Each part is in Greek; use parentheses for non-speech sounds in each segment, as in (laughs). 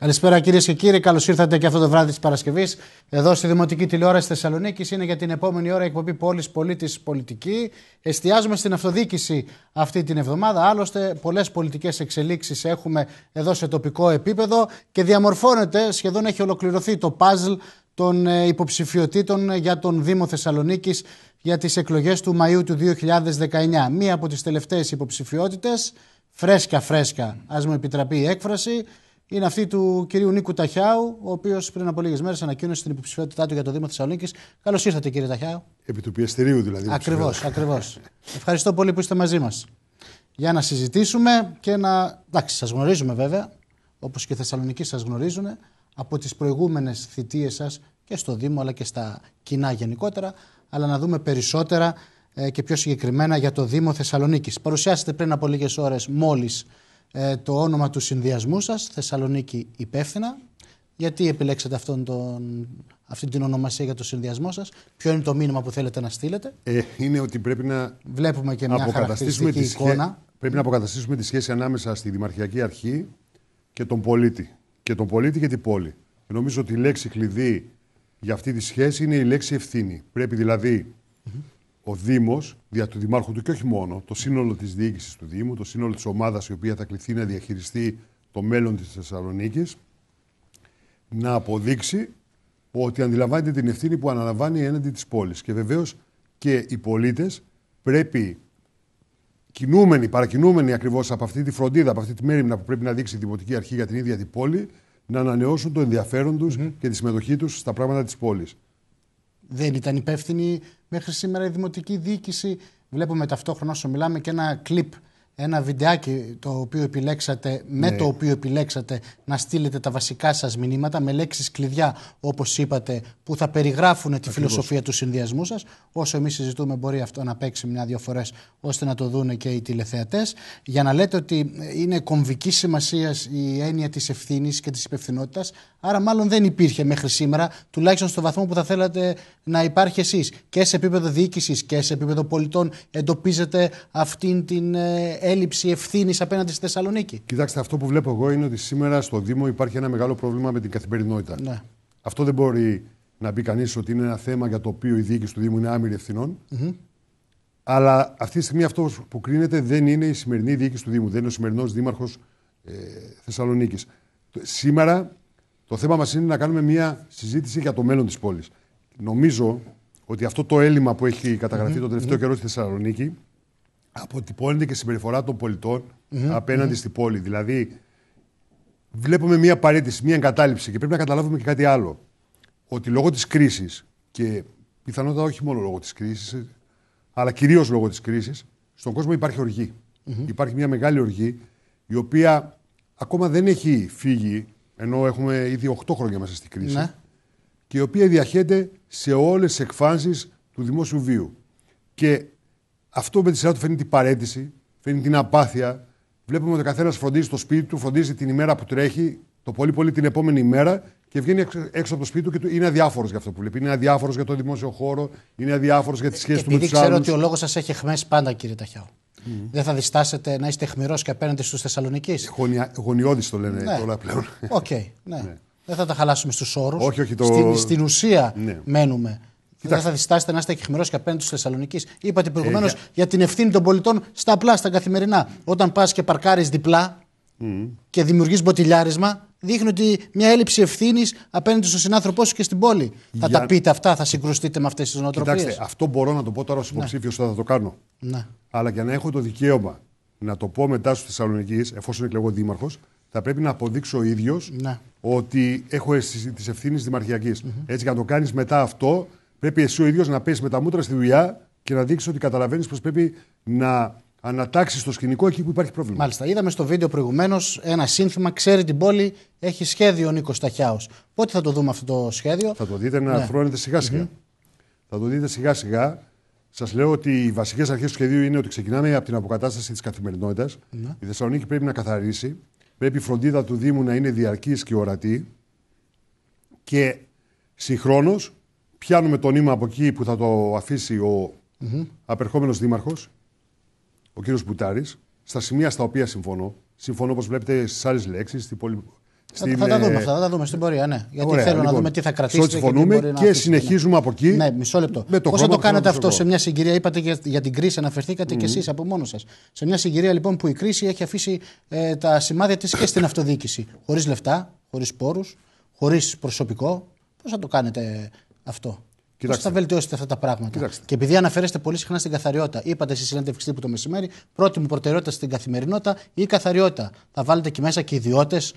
Καλησπέρα κυρίες και κύριοι. Καλώς ήρθατε και αυτό το βράδυ της Παρασκευής. Εδώ στη Δημοτική Τηλεόραση Θεσσαλονίκης είναι για την επόμενη ώρα η εκπομπή Πόλης Πολίτης Πολιτική. Εστιάζουμε στην αυτοδιοίκηση αυτή την εβδομάδα. Άλλωστε, πολλές πολιτικές εξελίξεις έχουμε εδώ σε τοπικό επίπεδο και διαμορφώνεται, σχεδόν έχει ολοκληρωθεί το παζλ των ε, υποψηφιωτήτων για τον Δήμο Θεσσαλονίκης για τις εκλογές του Μαΐου του 2019. Μία από τις τελευταίες υποψηφιότητες, φρέσκα φρέσκα, ας μου επιτραπεί η έκφραση, είναι αυτή του κυρίου Νίκου Ταχιάου, ο οποίος πριν από λίγες μέρες ανακοίνωσε την υποψηφιότητά του για το Δήμο Θεσσαλονίκης. Καλώς ήρθατε, κύριε Ταχιάου. Επί του πιεστηρίου, δηλαδή. Ακριβώς, ακριβώς. Ευχαριστώ πολύ που είστε μαζί μας. Για να συζητήσουμε και να. Εντάξει, σας γνωρίζουμε βέβαια, όπως και οι Θεσσαλονικοί σας γνωρίζουν, από τις προηγούμενες θητείες σας και στο Δήμο αλλά και στα κοινά γενικότερα, αλλά να δούμε περισσότερα ε, και πιο συγκεκριμένα για το Δήμο Θεσσαλονίκης. Παρουσιάσετε πριν από λίγες ώρες μόλις ε, το όνομα του συνδυασμού σας, Θεσσαλονίκη υπεύθυνα. Γιατί επιλέξατε αυτόν τον, αυτή την ονομασία για το συνδυασμό σας, ποιο είναι το μήνυμα που θέλετε να στείλετε; Ε, είναι ότι πρέπει να Βλέπουμε και μια χαρακτηριστική τη εικόνα. Πρέπει να αποκαταστήσουμε τη σχέση ανάμεσα στη Δημαρχιακή Αρχή και τον πολίτη. Και τον πολίτη και την πόλη. Και νομίζω ότι η λέξη κλειδί για αυτή τη σχέση είναι η λέξη ευθύνη. Πρέπει δηλαδή ο Δήμος, δια του Δημάρχου του και όχι μόνο, το σύνολο της διοίκησης του Δήμου, το σύνολο της ομάδας η οποία θα κληθεί να διαχειριστεί το μέλλον της Θεσσαλονίκης, να αποδείξει ότι αντιλαμβάνεται την ευθύνη που αναλαμβάνει έναντι της πόλης. Και βεβαίως και οι πολίτες πρέπει, κινούμενοι, παρακινούμενοι ακριβώς από αυτή τη φροντίδα, από αυτή τη μέρημνα που πρέπει να δείξει η Δημοτική Αρχή για την ίδια την πόλη, να ανανεώσουν το ενδιαφέρον τους και τη συμμετοχή τους στα πράγματα της πόλης δεν ήταν υπεύθυνη μέχρι σήμερα η δημοτική διοίκηση. Βλέπουμε ταυτόχρονα όσο μιλάμε και ένα κλιπ ένα βιντεάκι το οποίο επιλέξατε, με ναι. το οποίο επιλέξατε να στείλετε τα βασικά σας μηνύματα με λέξεις κλειδιά όπως είπατε που θα περιγράφουν τη φιλοσοφία του συνδυασμού σας. Όσο εμείς συζητούμε μπορεί αυτό να παίξει μια-δυο φορές ώστε να το δούνε και οι τηλεθεατές για να λέτε ότι είναι κομβική σημασίας η έννοια της ευθύνης και της υπευθυνότητας. Άρα μάλλον δεν υπήρχε μέχρι σήμερα τουλάχιστον στο βαθμό που θα θέλατε να υπάρχει εσείς και σε επίπεδο διοίκησης και σε επίπεδο πολιτών εντοπίζετε αυτήν την ε, έλλειψη ευθύνης απέναντι στη Θεσσαλονίκη. Κοιτάξτε, αυτό που βλέπω εγώ είναι ότι σήμερα στο Δήμο υπάρχει ένα μεγάλο πρόβλημα με την καθημερινότητα. Ναι. Αυτό δεν μπορεί να πει κανείς ότι είναι ένα θέμα για το οποίο η διοίκηση του Δήμου είναι άμυρη Αλλά αυτή τη στιγμή αυτός που κρίνεται δεν είναι η σημερινή διοίκηση του Δήμου. Δεν είναι ο σημερινός Δήμαρχος ε, Θεσσαλονίκης. Σήμερα το θέμα μας είναι να κάνουμε μια συζήτηση για το μέλλον της πόλης. Νομίζω ότι αυτό το έλλειμμα που έχει καταγραφεί mm-hmm. τον τελευταίο καιρό στη Θεσσαλονίκη αποτυπώνεται και συμπεριφορά των πολιτών mm-hmm. απέναντι mm-hmm. στην πόλη. Δηλαδή, βλέπουμε μία παρέτηση, μία εγκατάλειψη και πρέπει να καταλάβουμε και κάτι άλλο. Ότι λόγω της κρίσης και πιθανότατα όχι μόνο λόγω της κρίσης, αλλά κυρίως λόγω της κρίσης, στον κόσμο υπάρχει οργή. Mm-hmm. Υπάρχει μια μεγάλη οργή η οποία ακόμα δεν έχει φύγει, ενώ έχουμε ήδη 8 χρόνια μέσα στη κρίση, ναι. και η οποία διαχέεται σε όλες τις εκφάνσεις του δημόσιου βίου. Και αυτό με τη σειρά του φέρνει την παρέτηση, φέρνει την απάθεια. Βλέπουμε ότι ο καθένας φροντίζει το σπίτι του, φροντίζει την ημέρα που τρέχει, το πολύ πολύ την επόμενη ημέρα και βγαίνει έξω από το σπίτι του και είναι αδιάφορος για αυτό που βλέπει. Είναι αδιάφορος για το δημόσιο χώρο, είναι αδιάφορος για τις σχέσεις του με τους άλλους. ξέρω ότι ο λόγος σας έχει αιχμές πάντα, κύριε Ταχιάου. Mm. Δεν θα διστάσετε να είστε αιχμηρός και απέναντι στους Θεσσαλονικείς; Γωνιώδη το λένε ναι. όλα πλέον. OK, okay, ναι. ναι. Δεν θα τα χαλάσουμε στους όρους. Όχι, όχι. Το... Στην, στην ουσία ναι. μένουμε. Δεν θα διστάσετε να είστε αιχμηρός και απέναντι στους Θεσσαλονικείς. Είπατε προηγουμένως ε, για... την ευθύνη των πολιτών στα απλά, στα καθημερινά. Όταν πας και παρκάρεις διπλά mm. και δημιουργείς μποτιλιάρισμα, δείχνει ότι μια έλλειψη ευθύνης απέναντι στον συνάνθρωπό σου και στην πόλη. Για... Θα τα πείτε αυτά, θα συγκρουστείτε με αυτές τις νοοτροπίες. Κοιτάξτε, αυτό μπορώ να το πω τώρα ως υποψήφιος ναι. θα το κάνω. Ναι. Αλλά για να έχω το δικαίωμα να το πω μετά στους Θεσσαλονίκης, εφόσον εκλεγώ δήμαρχος, θα πρέπει να αποδείξω ο ίδιος ναι. ότι έχω τις ευθύνες δημαρχιακής. Mm-hmm. Έτσι, για να το κάνεις μετά αυτό, Πρέπει εσύ ο ίδιος να πέσεις με τα μούτρα στη δουλειά και να δείξεις ότι καταλαβαίνεις πως πρέπει να ανατάξεις το σκηνικό εκεί που υπάρχει πρόβλημα. Μάλιστα. Είδαμε στο βίντεο προηγουμένως ένα σύνθημα. Ξέρει την πόλη, έχει σχέδιο ο Νίκος Ταχιάο. Πότε θα το δούμε αυτό το σχέδιο, Θα το δείτε να ναι. σιγά σιγά. Θα το δείτε σιγά σιγά. Σας λέω ότι οι βασικές αρχές του σχεδίου είναι ότι ξεκινάμε από την αποκατάσταση της καθημερινότητας. Ναι. Η Θεσσαλονίκη πρέπει να καθαρίσει. Πρέπει η φροντίδα του Δήμου να είναι διαρκής και ορατή. Και συγχρόνως πιάνουμε το νήμα από εκεί που θα το αφήσει ο mm-hmm. απερχόμενος δήμαρχος, ο κύριος Μπουτάρης, στα σημεία στα οποία συμφωνώ. Συμφωνώ, όπως βλέπετε, στις άλλες λέξεις, στη, πολυ... Θα, θα τα δούμε αυτά, θα τα δούμε στην πορεία, ναι. Γιατί Ωραία, θέλω να λοιπόν, δούμε τι θα σε κρατήσει. ό,τι συμφωνούμε και συνεχίζουμε από εκεί. Ναι, μισό λεπτό. με το Πώς θα χρόνο το που κάνετε θέλω αυτό εγώ. σε μια συγκυρία, είπατε για, για την κρίση, αναφερθήκατε κι εσείς από μόνος σας. Σε μια συγκυρία λοιπόν που η κρίση έχει αφήσει ε, τα σημάδια της και στην αυτοδιοίκηση. Χωρίς λεφτά, χωρίς πόρους, χωρίς προσωπικό. Πώς θα το κάνετε αυτό; Πώς Κοιτάξτε. θα βελτιώσετε αυτά τα πράγματα; Κοιτάξτε. Και επειδή αναφέρεστε πολύ συχνά στην καθαριότητα, είπατε στη συνέντευξη τύπου το μεσημέρι, πρώτη μου προτεραιότητα στην καθημερινότητα ή η καθαριότητα. Θα βάλετε εκεί μέσα και ιδιώτες,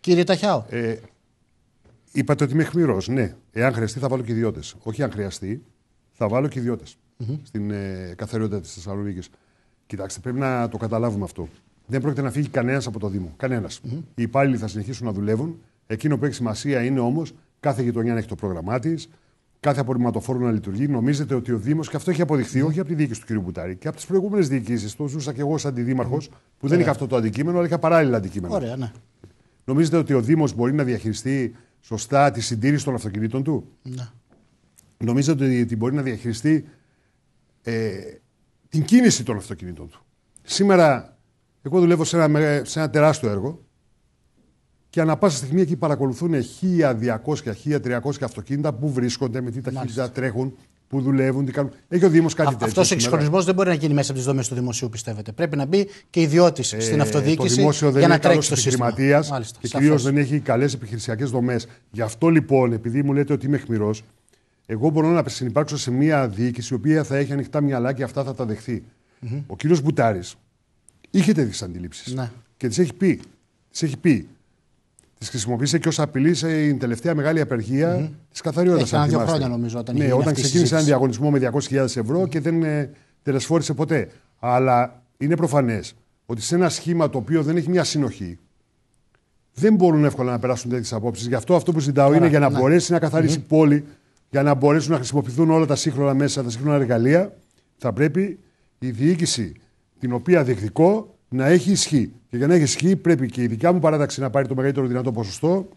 κύριε Ταχιάου. Ε, είπατε ότι είμαι χμηρός. Ναι. Εάν χρειαστεί, θα βάλω και ιδιώτες. Όχι αν χρειαστεί, θα βάλω και ιδιωτε στην ε, καθαριότητα της Θεσσαλονίκης. Κοιτάξτε, πρέπει να το καταλάβουμε αυτό. Δεν πρόκειται να φύγει κανένας από το Δήμο. Κανένας. Οι υπάλληλοι θα συνεχίσουν να δουλεύουν. Εκείνο που έχει σημασία είναι όμως κάθε γειτονιά να έχει το πρόγραμμά της, κάθε απορριμματοφόρο να λειτουργεί. Νομίζετε ότι ο Δήμος, και αυτό έχει αποδειχθεί όχι από τη διοίκηση του κ. Μπουτάρη, και από τις προηγούμενες διοικήσεις. Το ζούσα και εγώ σαν αντιδήμαρχο, που δεν είχα αυτό το αντικείμενο, αλλά είχα παράλληλα αντικείμενα. Ωραία, ναι. Νομίζετε ότι ο Δήμος μπορεί να διαχειριστεί σωστά τη συντήρηση των αυτοκινήτων του; ναι. Νομίζετε ότι ότι μπορεί να διαχειριστεί ε, την κίνηση των αυτοκινήτων του; Σήμερα, εγώ δουλεύω σε ένα, με- σε ένα τεράστιο έργο και ανά πάσα στιγμή εκεί παρακολουθούν 1200-1300 αυτοκίνητα που βρίσκονται, με τι ταχύτητα τρέχουν, που δουλεύουν, τι κάνουν. Έχει ο Δήμος κάτι τέτοιο. Αυτός ο σήμερα. εξυγχρονισμός δεν μπορεί να γίνει μέσα από τις δομές του δημοσίου, πιστεύετε. Πρέπει να μπει και ιδιώτης στην αυτοδιοίκηση Το δημόσιο δεν για να είναι καλός τρέξει το σύστημα. επιχειρηματίας Μάλιστα, και σαφές. κυρίως δεν έχει καλές επιχειρησιακές δομές. Γι' αυτό λοιπόν, επειδή μου λέτε ότι είμαι χμηρός, εγώ μπορώ να συνεπάρξω σε μια διοίκηση η οποία θα έχει ανοιχτά μυαλά και αυτά θα τα δεχθεί. Ο κύριος Μπουτάρης είχε τέτοιες αντιλήψεις Ναι. και τις έχει πει. Τις έχει πει. Τις χρησιμοποίησε και ως απειλή στην τελευταία μεγάλη απεργία mm-hmm. της καθαριότητας. Έχει κανένα δύο χρόνια, νομίζω, όταν είχε ναι, γίνει όταν αυτή η ξεκίνησε ένα συζήτηση. διαγωνισμό με 200.000 ευρώ και δεν ε, τελεσφόρησε ποτέ. Αλλά είναι προφανές ότι σε ένα σχήμα το οποίο δεν έχει μια συνοχή, δεν μπορούν εύκολα να περάσουν τέτοιες απόψεις. Γι' αυτό αυτό που ζητάω είναι για να ναι. μπορέσει να καθαρίσει πόλη, για να μπορέσουν να χρησιμοποιηθούν όλα τα σύγχρονα μέσα, τα σύγχρονα εργαλεία, θα πρέπει η διοίκηση την οποία διεκδικώ να έχει ισχύ. Και για να έχει ισχύ πρέπει και η δικιά μου παράταξη να πάρει το μεγαλύτερο δυνατό ποσοστό,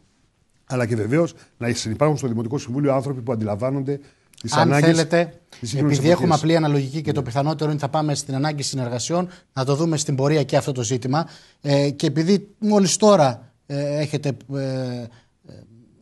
αλλά και βεβαίως να υπάρχουν στο Δημοτικό Συμβούλιο άνθρωποι που αντιλαμβάνονται τις Αν ανάγκες. θέλετε, επειδή έχουμε απλή αναλογική και το πιθανότερο είναι ότι θα πάμε στην ανάγκη συνεργασιών, να το δούμε στην πορεία και αυτό το ζήτημα. Ε, και επειδή μόλις τώρα ε, έχετε ε, ε,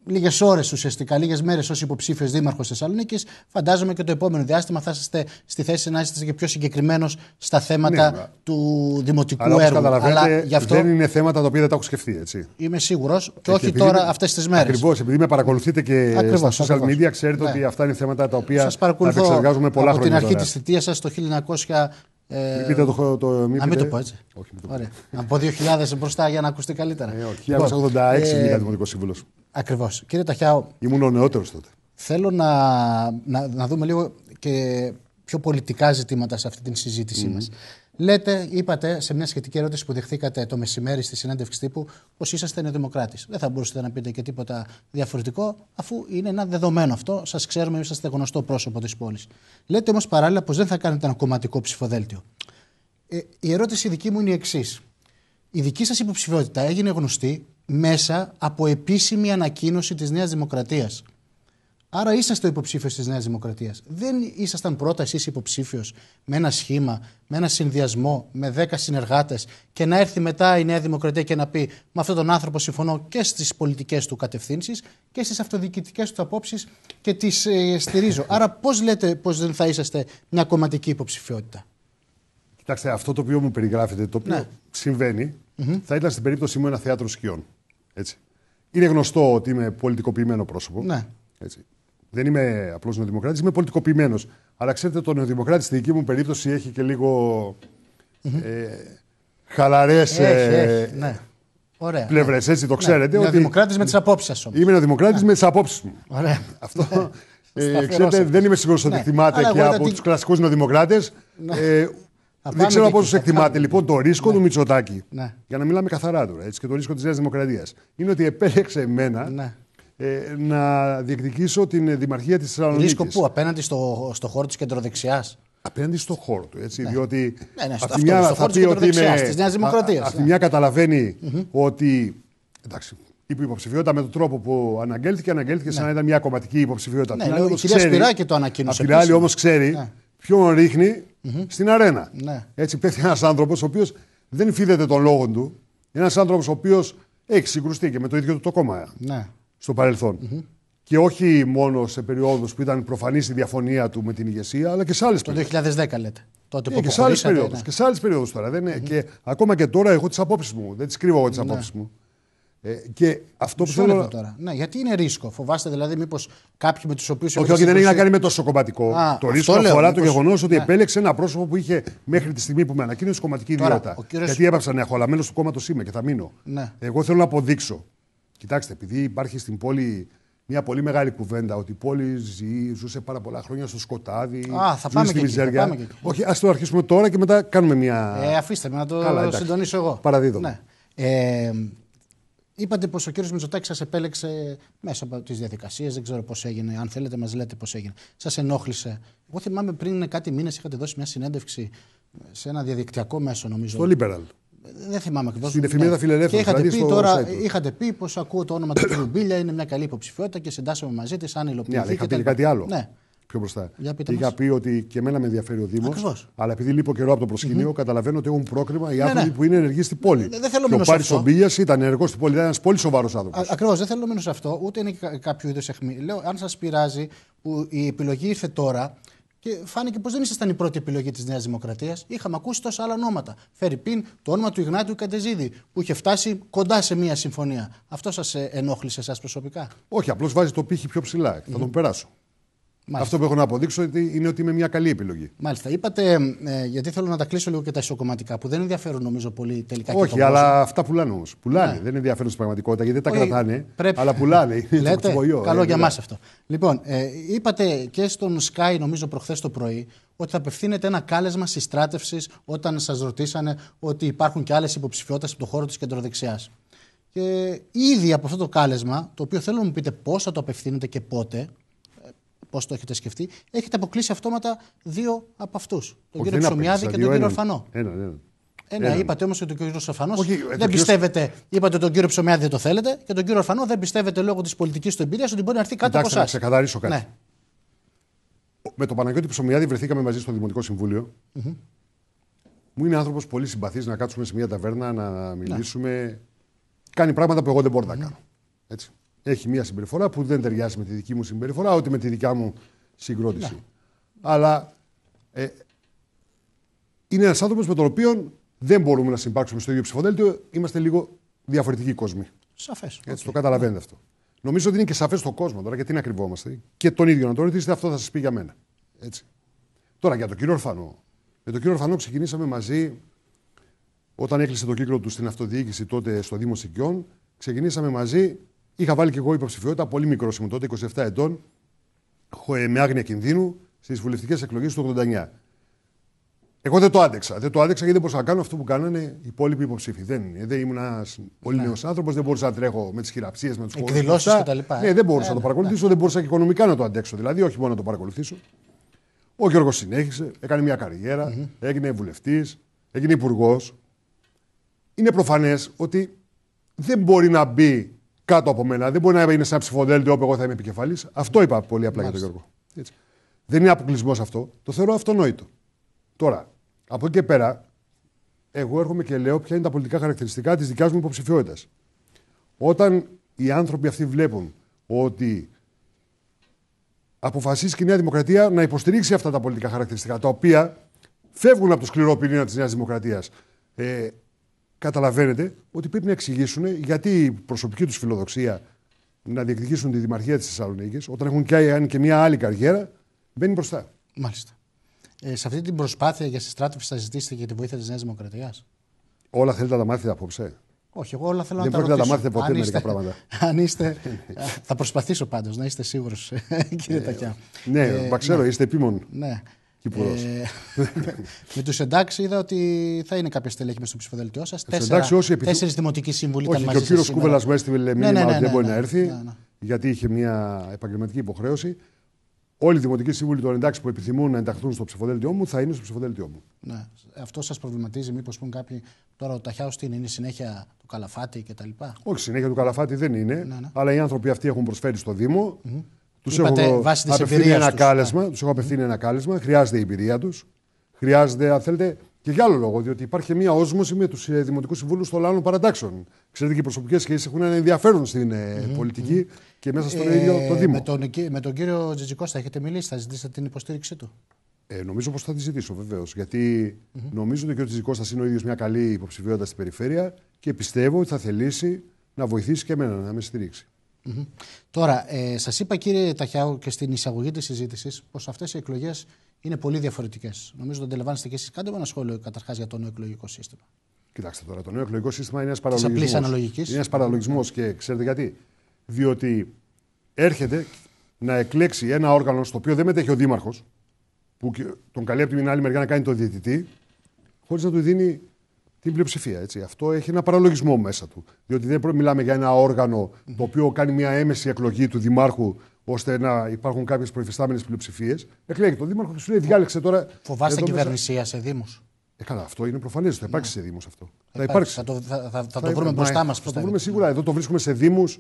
λίγες ώρες ουσιαστικά, λίγες μέρες ως υποψήφιος δήμαρχος Θεσσαλονίκης, φαντάζομαι και το επόμενο διάστημα θα είστε στη θέση να είστε και πιο συγκεκριμένος στα θέματα Ναι, του δημοτικού Αλλά όπως έργου. καταλαβαίνετε, γι' αυτό δεν είναι θέματα τα οποία δεν τα έχω σκεφτεί. Έτσι. είμαι σίγουρος και, Και όχι επειδή τώρα με- αυτές τις μέρες. Ακριβώς, επειδή με παρακολουθείτε και Ακριβώς, στα social ακριβώς. media, ξέρετε Ναι. ότι αυτά είναι θέματα τα οποία Σας παρακολουθώ επεξεργάζομαι πολλά από την χρόνια. αρχή τώρα. της θητείας σας το 1900. Ε, Μην πείτε το, το, μην να μην πείτε. το πω έτσι. Όχι, μην το πω. Ωραία. Από 2000 μπροστά για να ακουστεί καλύτερα. Ε, όχι. Λοιπόν, 1986 ε, βγήκα δημοτικός σύμβουλος. Ακριβώς. Κύριε Ταχιάου, Ήμουν ο νεότερος τότε. θέλω να, να, να δούμε λίγο και πιο πολιτικά ζητήματα σε αυτή την συζήτησή μας. Λέτε, είπατε σε μια σχετική ερώτηση που δεχθήκατε το μεσημέρι στη συνέντευξη τύπου, πως είσαστε νεοδημοκράτης. Δεν θα μπορούσατε να πείτε και τίποτα διαφορετικό, αφού είναι ένα δεδομένο αυτό. Σας ξέρουμε, είσαστε γνωστό πρόσωπο της πόλης. Λέτε όμως παράλληλα πως δεν θα κάνετε ένα κομματικό ψηφοδέλτιο. Ε, η ερώτηση δική μου είναι η εξής. Η δική σας υποψηφιότητα έγινε γνωστή μέσα από επίσημη ανακοίνωση της Νέας Δημοκρατίας. Άρα είσαστε ο υποψήφιος της Νέας Δημοκρατίας. Δεν ήσασταν πρώτα εσείς υποψήφιος με ένα σχήμα, με ένα συνδυασμό, με 10 συνεργάτες και να έρθει μετά η Νέα Δημοκρατία και να πει Με αυτόν τον άνθρωπο συμφωνώ και στις πολιτικές του κατευθύνσεις και στις αυτοδιοικητικές του απόψεις και τις ε, στηρίζω. Άρα, πώς λέτε πως δεν θα είσαστε μια κομματική υποψηφιότητα; Κοιτάξτε, αυτό το οποίο μου περιγράφετε, το οποίο Ναι. συμβαίνει, θα ήταν στην περίπτωσή μου ένα θέατρο σκιών. Έτσι. Είναι γνωστό ότι είμαι πολιτικοποιημένο πρόσωπο. Ναι. Έτσι. Δεν είμαι απλώς νεοδημοκράτης, είμαι πολιτικοποιημένος. Αλλά ξέρετε, το νεοδημοκράτη στη δική μου περίπτωση έχει και λίγο ε, χαλαρές Έχει, έχει, ναι. Ωραία. πλευρές. Έτσι το ξέρετε. Ναι. ότι Δημοκράτη με τις απόψεις σα όμω. Είμαι νεοδημοκράτης με τις απόψεις μου. Ωραία. Αυτό. (laughs) Ε, Σταθερός ξέρετε, αυτός. δεν είμαι σίγουρος ότι Ναι. εκτιμάται Αλλά και εγώ από είδα τους την- κλασικούς νεοδημοκράτες. Ε, πάμε δεν ξέρω και πώ εκεί, θα εκτιμάται κάνουμε. λοιπόν το ρίσκο του Μητσοτάκη. Ναι. Για να μιλάμε καθαρά τώρα. Έτσι, και το ρίσκο της Νέας Δημοκρατίας. Είναι ότι επέλεξε εμένα Ναι. ε, να διεκδικήσω την δημαρχία της Θεσσαλονίκης. Ρίσκο που απέναντι στο, στο χώρο της κεντροδεξιάς; Απέναντι στο χώρο του. Έτσι, Διότι Ναι, ναι, στο- από αυτό, τη μια στο θα χώρο της πει ότι κεντροδεξιάς, είναι. της Νέας Δημοκρατίας, α- Από τη ναι. μια καταλαβαίνει ότι. Εντάξει, είπε υποψηφιότητα με τον τρόπο που αναγγέλθηκε, αναγγέλθηκε σαν να ήταν μια κομματική υποψηφιότητα. Ναι, Απ' την λέω, άλλη η όμως κυρίας ξέρει- Σπυράκη το ανακοίνωσε Απ' την άλλη επίσημα. όμως ξέρει Ναι. ποιον ρίχνει στην αρένα. Ναι. Έτσι πέφτει ένας άνθρωπος ο οποίος δεν φίδεται των λόγων του. Ένας άνθρωπος ο οποίος έχει συγκρουστεί και με το ίδιο του το κόμμα Ναι. στο παρελθον Και όχι μόνο σε περιόδους που ήταν προφανής η διαφωνία του με την ηγεσία, αλλά και σε άλλες Το περιόδους. 2010 λέτε. Τότε που και σε άλλες αποχωρήσατε, περιόδους. ναι. Και σε άλλες περιόδους τώρα. Δεν είναι. Και ακόμα και τώρα έχω τις απόψεις μου. Δεν τις κρύβω εγώ τις απόψεις μου. Ε, και αυτό που Μισό θέλω. λεπτό τώρα. Ναι, γιατί είναι ρίσκο. Φοβάστε δηλαδή μήπως κάποιοι με τους οποίους. Όχι, όχι, δεν έχει να κάνει με τόσο κομματικό. Α, το αυτό ρίσκο λέω, αφορά το μήπως- γεγονός ότι ναι. επέλεξε ένα πρόσωπο που είχε μέχρι τη στιγμή που με ανακοίνωσε κομματική Τώρα, ιδιότητα. ο κύριος- Γιατί έπαψα να έχω, αλλά μέλο του κόμματος είμαι και θα μείνω. Ναι. Εγώ θέλω να αποδείξω. Κοιτάξτε, επειδή υπάρχει στην πόλη μια πολύ μεγάλη κουβέντα ότι η πόλη ζει, ζούσε πάρα πολλά χρόνια στο σκοτάδι. Α, θα ζούσε πάμε στη και εκεί, θα μιζέρια. πάμε και εκεί. Όχι, ας το αρχίσουμε τώρα και μετά κάνουμε μια. Ε, αφήστε με να το Καλά, εντάξει. συντονίσω εγώ. Παραδίδω. Ναι. Ε, είπατε πως ο κύριος Μητσοτάκης σας επέλεξε μέσα από τις διαδικασίες. Δεν ξέρω πώς έγινε. Αν θέλετε, μας λέτε πώς έγινε. Σας ενόχλησε. Εγώ θυμάμαι πριν κάτι μήνες είχατε δώσει μια συνέντευξη σε ένα διαδικτυακό μέσο, νομίζω. Στο Liberal. Δεν θυμάμαι ακριβώς. Στην εφημερίδα Φιλελεύθερος, Και είχατε δηλαδή πει στο τώρα, site του. είχατε πει πως ακούω το όνομα του κ. Μπίλια, είναι μια καλή υποψηφιότητα και συντάσσομαι μαζί της αν Ναι, υλοποιηθεί. αλλά είχα και πει τα και λοιπά. κάτι άλλο. Ναι. Πιο μπροστά. Για πείτε είχα μας. πει ότι και εμένα με ενδιαφέρει ο Δήμος. Ακριβώς. Αλλά επειδή λείπω καιρό από το προσκυνείο, καταλαβαίνω ότι έχουν πρόκριμα οι άνθρωποι ναι. που είναι ενεργοί στην πόλη. Δεν- δεν θέλω και μείνω ο σε Πάρης αυτό. Ομπίλιας ήταν ενεργός στην πόλη. Ήταν ένας πολύ σοβαρός άνθρωπος. Ακριβώς, δεν θέλω να μείνω σε αυτό, ούτε είναι κα- κάποιο είδου αιχμή. Λέω, αν σας πειράζει που η επιλογή ήρθε τώρα και φάνηκε πως δεν ήσασταν η πρώτη επιλογή της Νέας Δημοκρατίας. Είχαμε ακούσει τόσα άλλα ονόματα. Φέρει πίν το όνομα του Ιγνάτιου Καντεζίδη, που είχε φτάσει κοντά σε μία συμφωνία. Αυτό σας ενόχλησε εσάς προσωπικά; Όχι, απλώς βάζει το πύχη πιο ψηλά. Θα τον περάσω. Μάλιστα. Αυτό που έχω να αποδείξω ότι- είναι ότι είμαι μια καλή επιλογή. Μάλιστα. Είπατε, ε, γιατί θέλω να τα κλείσω λίγο και τα ισοκομματικά, που δεν ενδιαφέρουν νομίζω πολύ τελικά και Όχι, τον κόσμο. αλλά αυτά πουλάνε όμως. Πουλάνε. Ναι. Δεν είναι ενδιαφέρον στην πραγματικότητα γιατί δεν τα Όχι, κρατάνε. πρέπει. Αλλά πουλάνε. (laughs) Είναι το Λέτε, κουτσομπολιό, καλό ε, για βέβαια. μας αυτό. Λοιπόν, ε, είπατε και στον Sky, νομίζω προχθές το πρωί, ότι θα απευθύνεται ένα κάλεσμα συστράτευσης όταν σας ρωτήσανε ότι υπάρχουν και άλλες υποψηφιότητες από το χώρο της κεντροδεξιάς. Και ήδη από αυτό το κάλεσμα, το οποίο θέλω να μου πείτε πώς θα το απευθύνετε και πότε, ε, πώς το έχετε σκεφτεί, έχετε αποκλείσει αυτόματα δύο από αυτούς. Τον Όχι, κύριο δεν Ψωμιάδη απέκτησα, και δύο, τον κύριο έναν. Ορφανό. Έναν, έναν. Ε, ναι, Έναν. είπατε όμως ότι τον κύριος Ορφανός Όχι, ε, το δεν κύριο- πιστεύετε. Είπατε τον κύριο Ψωμιάδη δεν το θέλετε και τον κύριο Ορφανό δεν πιστεύετε λόγω της πολιτικής του εμπειρίας ότι μπορεί να έρθει κάτω Κοιτάξτε, από να εσά. ξεκαθαρίσω κάτι. Ναι. Με τον Παναγιώτη Ψωμιάδη βρεθήκαμε μαζί στο Δημοτικό Συμβούλιο. Μου είναι άνθρωπος πολύ συμπαθής να κάτσουμε σε μια ταβέρνα να μιλήσουμε. Κάνει πράγματα που εγώ δεν μπορώ να κάνω. Έτσι. Έχει μια συμπεριφορά που δεν ταιριάζει με τη δική μου συμπεριφορά, ούτε με τη δικιά μου συγκρότηση. Αλλά ε, είναι ένας άνθρωπος με τον οποίο δεν μπορούμε να συμπάρξουμε στο ίδιο ψηφοδέλτιο. Είμαστε λίγο διαφορετικοί κόσμοι. Σαφές. Έτσι, το καταλαβαίνετε αυτό. Νομίζω ότι είναι και σαφές στον κόσμο τώρα, γιατί να κρυβόμαστε. Και τον ίδιο να το ρωτήσετε, αυτό θα σας πει για μένα. Έτσι. Τώρα για τον κύριο Ορφανό. Με τον κύριο Ορφανό ξεκινήσαμε μαζί όταν έκλεισε το κύκλο του στην αυτοδιοίκηση τότε στο Δήμο Σικιών. Ξεκινήσαμε μαζί. Είχα βάλει και εγώ υποψηφιότητα, πολύ μικρό ήμουν τότε, 27 ετών, χω- ε, με άγνοια κινδύνου στις βουλευτικές εκλογές του 89. Εγώ δεν το άντεξα. Δεν το άντεξα γιατί δεν μπορούσα να κάνω αυτό που κάνανε οι υπόλοιποι υποψήφοι. Δεν, είναι. δεν ήμουν ένας πολύ νέος άνθρωπος, δεν μπορούσα να τρέχω με τις χειραψίες, με τους χώρους. Ναι. Εκδηλώσεις και τα λοιπά, ε. Ναι, δεν μπορούσα Ε, να το ναι, παρακολουθήσω, δεν μπορούσα και οικονομικά να το αντέξω. Δηλαδή, όχι μόνο να το παρακολουθήσω. Ο Γιώργος συνέχισε, έκανε μια καριερα έγινε βουλευτής, έγινε υπουργός. Είναι προφανές ότι δεν μπορεί να μπει κάτω από μένα, δεν μπορεί να είναι σε ένα ψηφοδέλτιο όπου εγώ θα είμαι επικεφαλής. Αυτό είπα πολύ απλά για τον Γιώργο. Έτσι. Δεν είναι αποκλεισμός αυτό. Το θεωρώ αυτονόητο. Τώρα, από εκεί και πέρα, εγώ έρχομαι και λέω ποια είναι τα πολιτικά χαρακτηριστικά της δικιάς μου υποψηφιότητας. Όταν οι άνθρωποι αυτοί βλέπουν ότι αποφασίσει και η Νέα Δημοκρατία να υποστηρίξει αυτά τα πολιτικά χαρακτηριστικά, τα οποία φεύγουν από το σκληρό πυρήνα της Νέας Δημοκρατίας, ε, καταλαβαίνετε ότι πρέπει να εξηγήσουν γιατί η προσωπική τους φιλοδοξία να διεκδικήσουν τη Δημαρχία της Θεσσαλονίκης, όταν έχουν κάνει και μια άλλη καριέρα, μπαίνει μπροστά. Μάλιστα. Ε, σε αυτή την προσπάθεια για συστράτευση θα ζητήσετε και τη βοήθεια της Νέας Δημοκρατίας; Όλα θέλετε να τα μάθετε απόψε. Όχι, εγώ όλα θέλω Δεν να τα πρόκειται να τα ρωτήσω. μάθετε ποτέ Αν μερικά είστε- πράγματα. (laughs) Αν είστε. θα προσπαθήσω πάντως να είστε σίγουρος, (laughs) κύριε Τακιά. Ναι, Ε, μα ξέρω, είστε επίμον. Ναι. Κύπουρος. Ε, (laughs) με τους εντάξει είδα ότι θα είναι κάποια στελέχη μες στο ψηφοδέλτιό σας. εντάξει, όσοι επιθυμούν- Τέσσερις δημοτικοί σύμβουλοι Όχι, ήταν και μαζί ο κύριος σας σήμερα. Κούβελα μου έστειλε μήνυμα ναι, ναι, ότι ναι, δεν μπορεί ναι, να έρθει, ναι, ναι. γιατί είχε μια επαγγελματική υποχρέωση. Όλοι οι δημοτικοί σύμβουλοι των εντάξει που επιθυμούν να ενταχθούν στο ψηφοδέλτιό μου θα είναι στο ψηφοδέλτιό μου. Ναι. Αυτό σας προβληματίζει, μήπως πούν κάποιοι τώρα ο Ταχιάος τι είναι, είναι η συνέχεια του Καλαφάτη κτλ. Όχι, συνέχεια του Καλαφάτη δεν είναι, ναι. αλλά οι άνθρωποι αυτοί έχουν προσφέρει στο Δήμο. Τους Είπατε, έχω βάσει της απευθύνει εμπειρίας ένα τους. ναι. κάλεσμα. Τους έχω απευθύνει ένα κάλεσμα. Χρειάζεται η εμπειρία τους. Χρειάζεται, αν θέλετε, Και για άλλο λόγο, διότι υπάρχει μια όσμωση με τους δημοτικούς συμβούλους των άλλων παρατάξεων. Ξέρετε και οι προσωπικές σχέσεις έχουν ένα ενδιαφέρον στην mm-hmm. πολιτική και μέσα στον ε, ίδιο το Δήμο. Με τον, με τον κύριο Τζιτζικώστα έχετε μιλήσει, θα ζητήσετε την υποστήριξή του; Ε, νομίζω πως θα τη ζητήσω βεβαίως. Γιατί mm-hmm. νομίζω ότι ο κ. Τζιτζικώστας είναι ο ίδιος μια καλή υποψηφιότητα στην περιφέρεια και πιστεύω ότι θα θελήσει να βοηθήσει και εμένα να με στηρίξει. Mm-hmm. Τώρα, ε, σας είπα κύριε Ταχιάου και στην εισαγωγή της συζήτησης πως αυτές οι εκλογές είναι πολύ διαφορετικές. Νομίζω ότι αντιλαμβάνεστε και εσείς. Κάντε με ένα σχόλιο καταρχάς για το νέο εκλογικό σύστημα. Κοιτάξτε τώρα, το νέο εκλογικό σύστημα είναι ένας παραλογισμός. Είναι ένας παραλογισμός και ξέρετε γιατί. Διότι έρχεται να εκλέξει ένα όργανο στο οποίο δεν μετέχει ο Δήμαρχος, που τον καλεί από την άλλη μεριά να κάνει το διαιτητή, χωρίς να του δίνει την πλειοψηφία. Έτσι. Αυτό έχει ένα παραλογισμό μέσα του. Διότι δεν μιλάμε για ένα όργανο το οποίο κάνει μια έμεση εκλογή του Δημάρχου ώστε να υπάρχουν κάποιες προϊφιστάμενες πλειοψηφίες. Εκλέγει τον Δήμαρχο και σου λέει διάλεξε τώρα. Φοβάστε κυβερνησία σε Δήμους. Ε, καλά, αυτό είναι προφανές. Θα υπάρξει ναι. σε Δήμους αυτό. Θα, υπάρξει. Θα, το, θα, θα, θα το βρούμε μπροστά μας. Θα το βρούμε σίγουρα. Εδώ το βρίσκουμε σε Δήμους